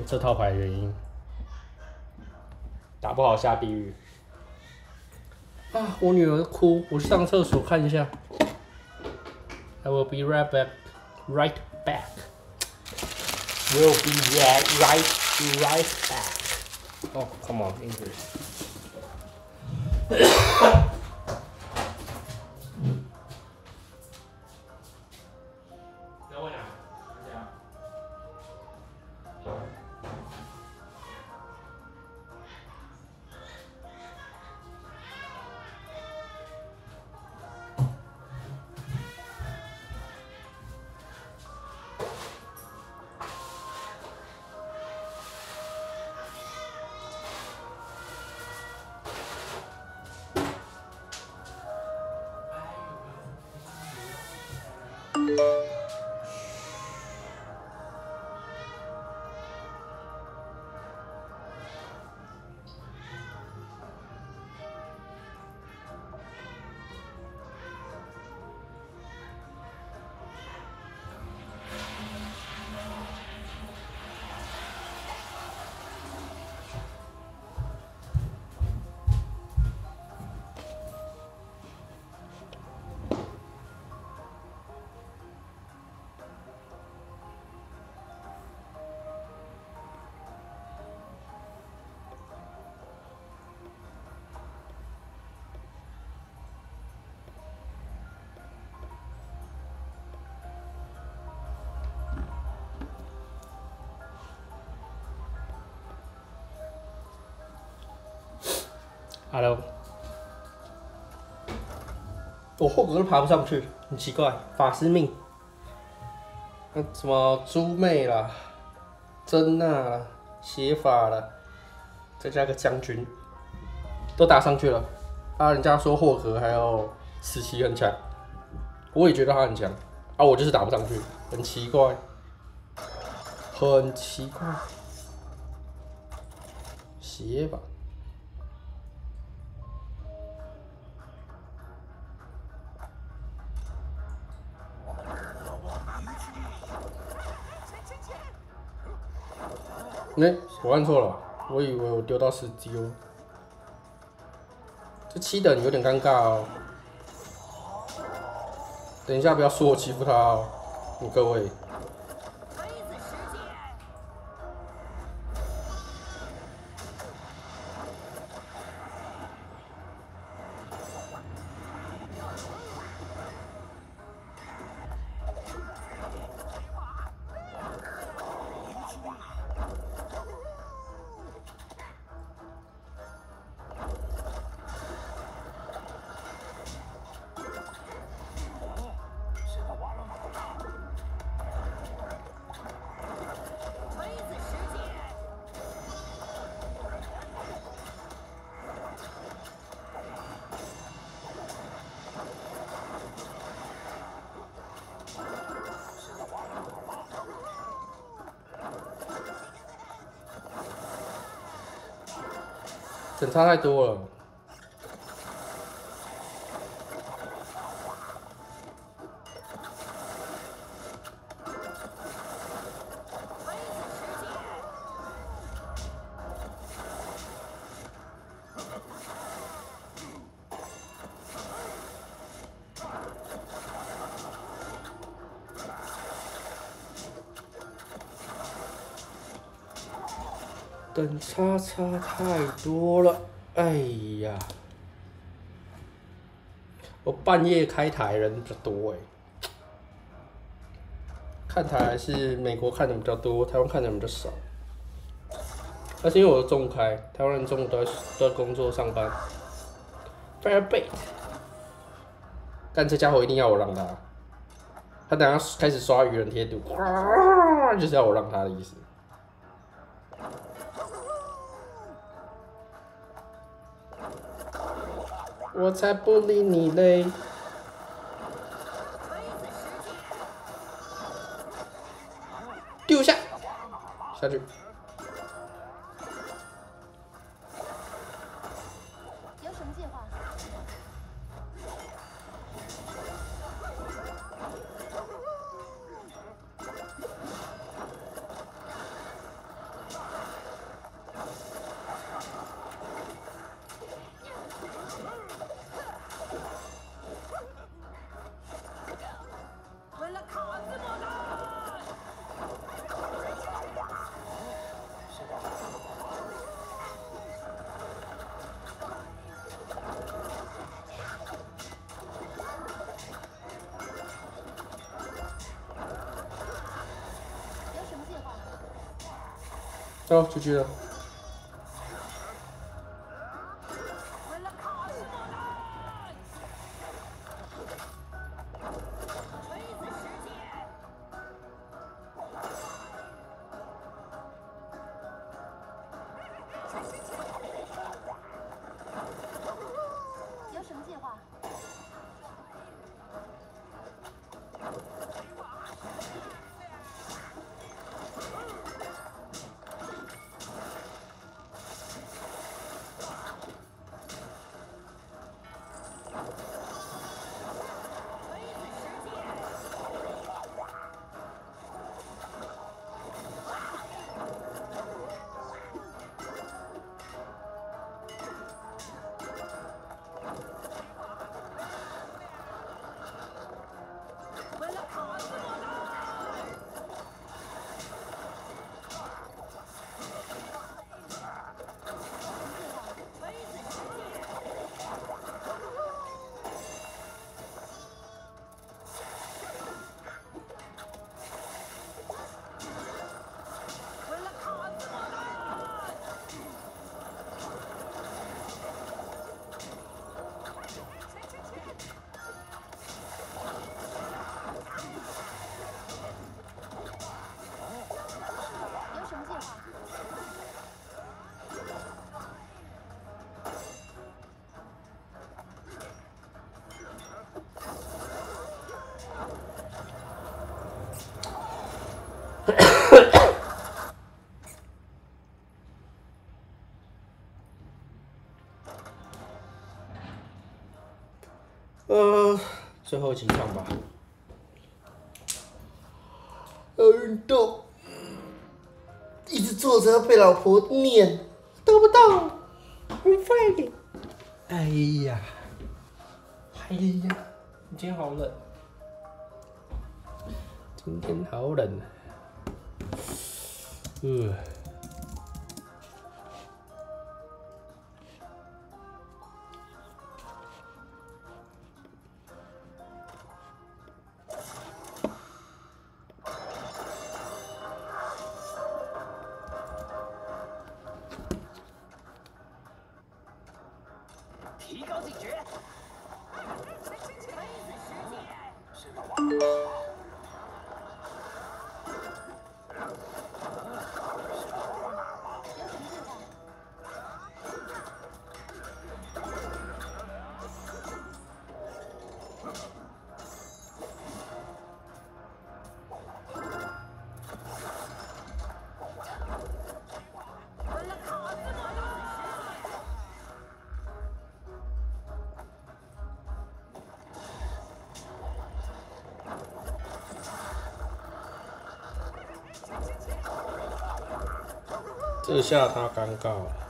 这套牌的原因。打不好下地狱。啊，我女儿哭，我去上厕所看一下。I will be right back. Right back. Will be right, right, right back. Oh, come on, English. Hello，我霍格都爬不上去，很奇怪，法师命。那什么猪妹啦、珍娜啦、邪法啦，再加个将军，都打上去了。啊，人家说霍格还有十七很强，我也觉得他很强。啊，我就是打不上去，很奇怪，很奇怪。邪法。哎、我按错了，我以为我丢到十级哦。这七等有点尴尬哦。等一下，不要说我欺负他哦，你各位。差太多了。差差太多了，哎呀！我半夜开台人比较多哎，看台是美国看的比较多，台湾看的比较少。那是因为我中午开，台湾人中午都在都在工作上班。Fair bait，但这家伙一定要我让他，他等下开始刷愚人贴图，就是要我让他的意思。我才不理你嘞！哦，出去了。呃，最后几场吧。要运动，一直坐着被老婆念，动不动很废。哎呀，哎呀，今天好冷，今天好冷。呃。这下他尴尬了。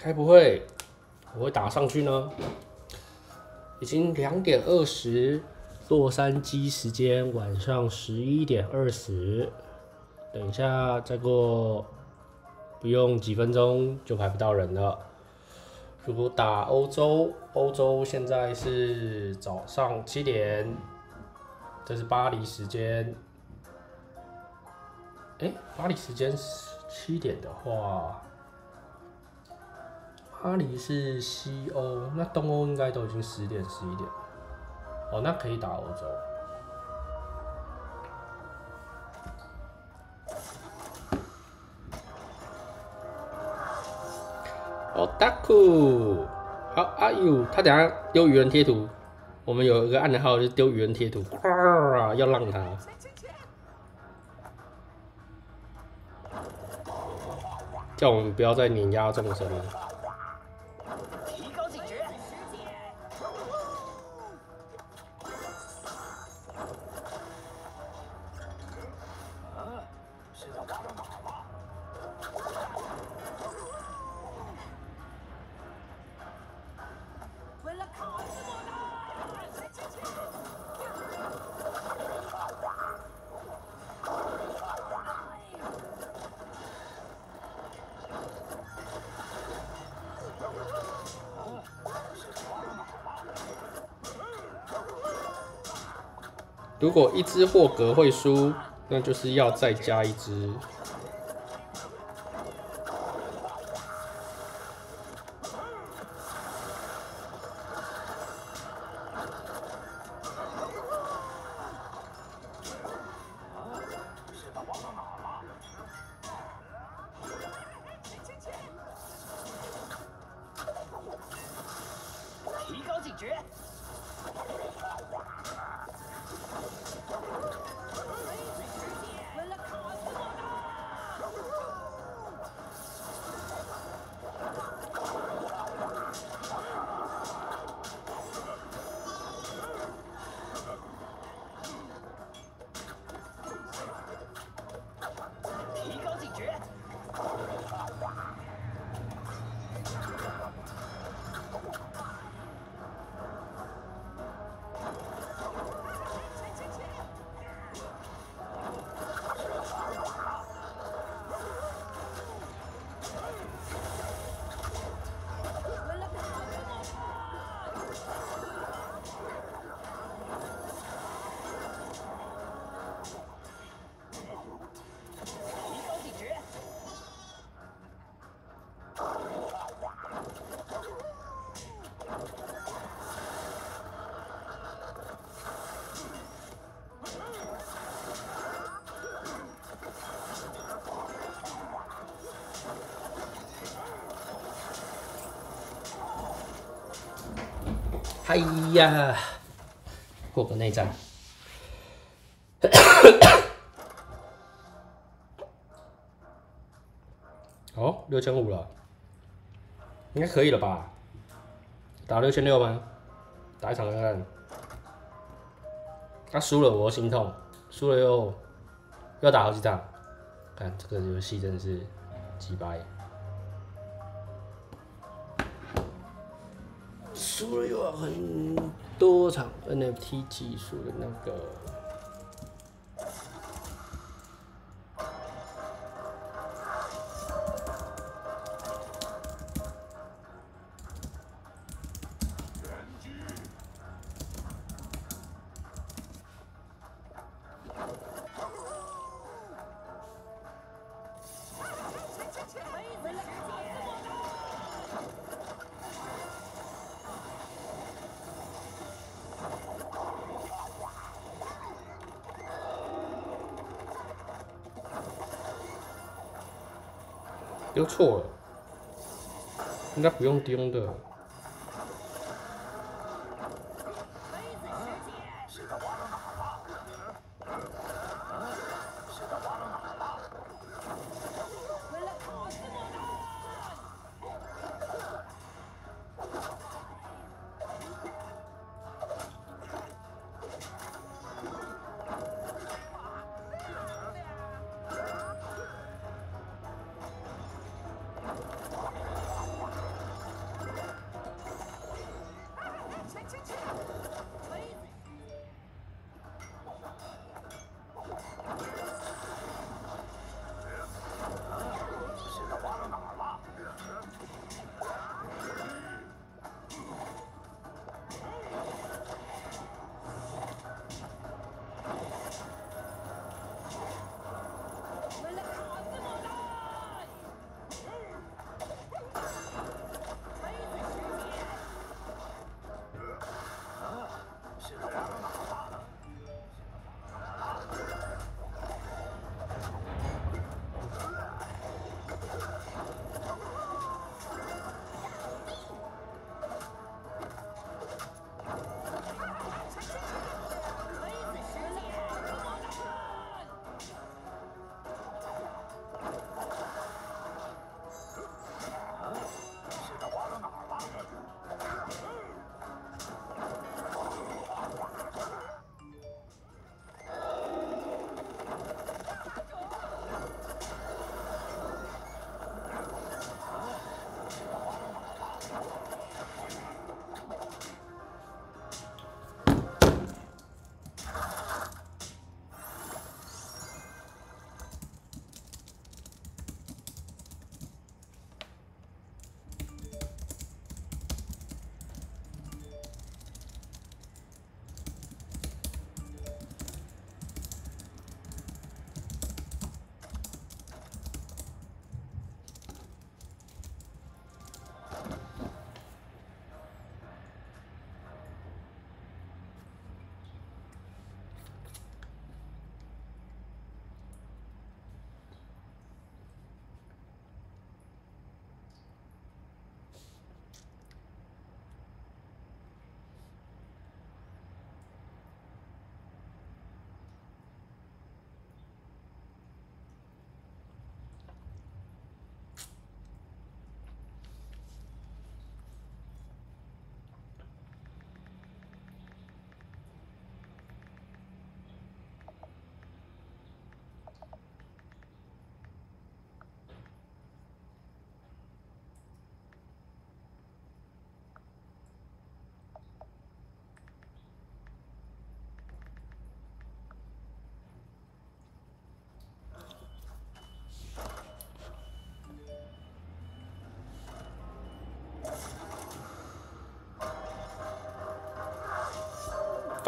该不会我会打上去呢？已经两点二十，洛杉矶时间晚上十一点二十。等一下再过不用几分钟就排不到人了。如果打欧洲，欧洲现在是早上七点，这是巴黎时间。哎、巴黎时间七点的话。巴黎是西欧，那东欧应该都已经十点、十一点。哦，那可以打欧洲。哦，大酷，How are you？他等下丢愚人贴图，我们有一个暗号就是丢愚人贴图，啊，要让他。叫我们不要再碾压众生了。如果一只霍格会输，那就是要再加一只。呀，霍格内战。哦，六千五了。应该可以了吧？打六千六吗？打一场看看。他、输了我心痛，输了又又要打好几场。看这个游戏真的是几百，输了又要很多场 NFT 技术的那个。错了，应该不用丢的。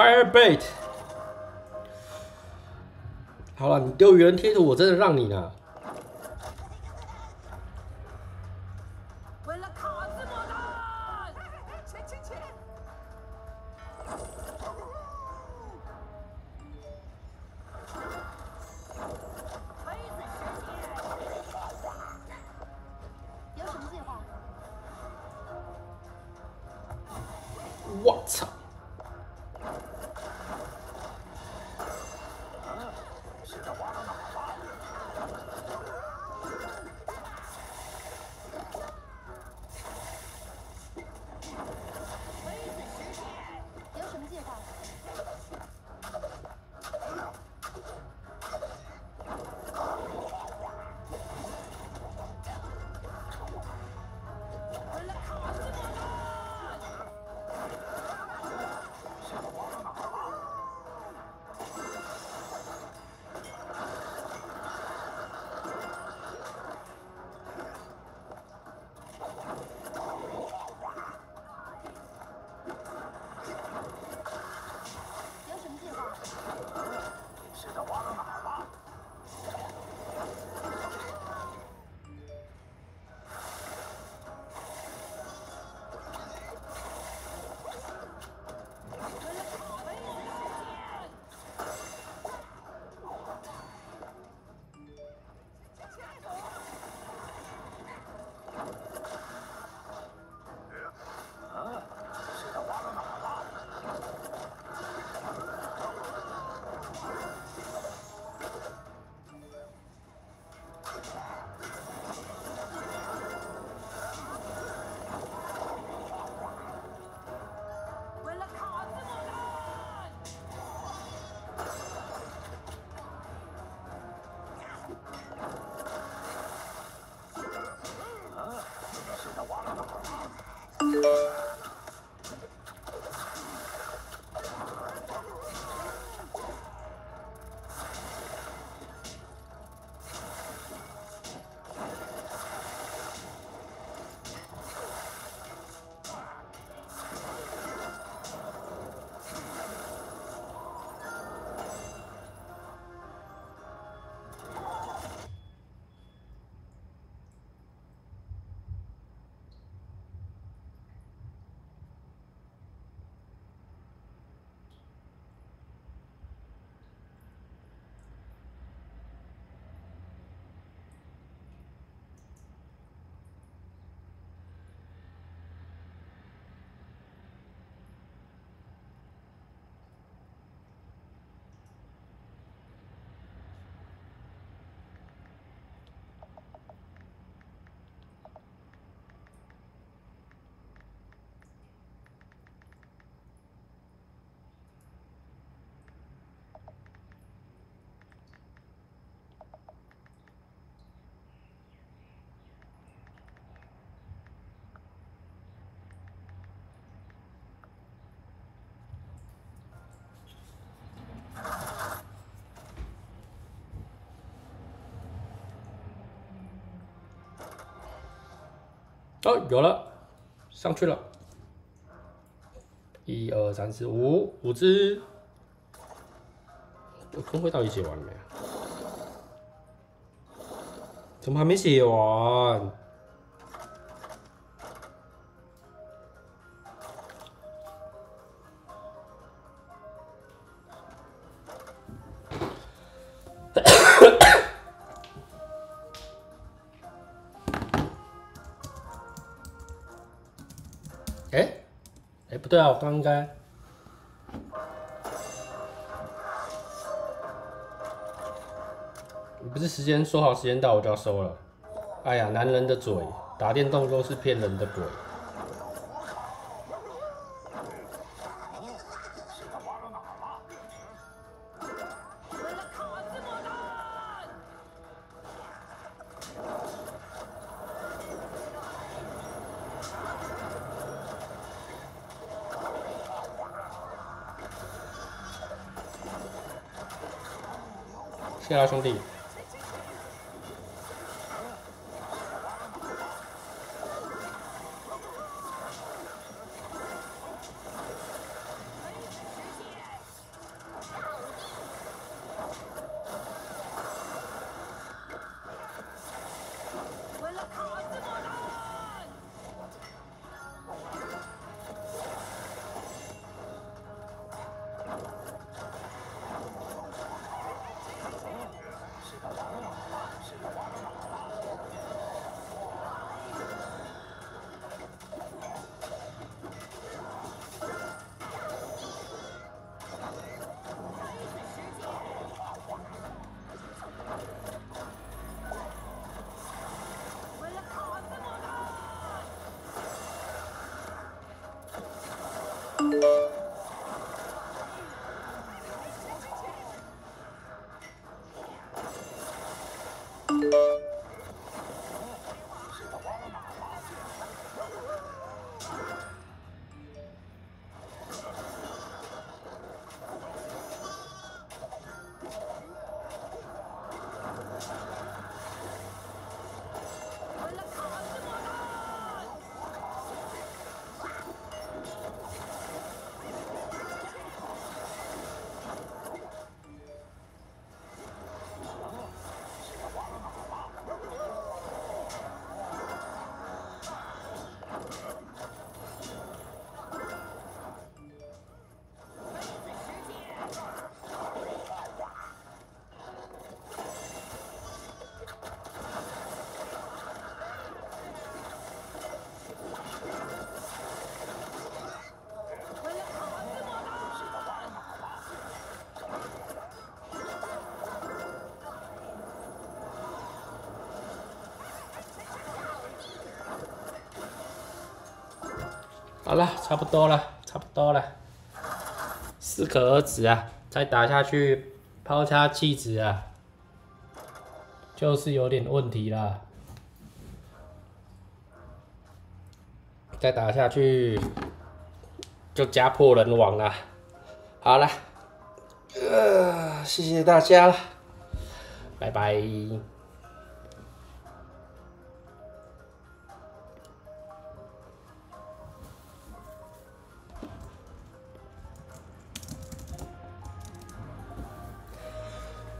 ！Firebait，好了，你丢愚人贴图，我真的让你了。有了，上去了。一二三四五，五只。工会到底写完了没？怎么还没写完？对啊，我刚应该。不是时间说好时间到我就要收了。哎呀，男人的嘴，打电动都是骗人的鬼。好了，差不多了，差不多了。适可而止啊，再打下去抛家弃子啊，就是有点问题啦。再打下去就家破人亡了。好了，呃，谢谢大家了，拜拜。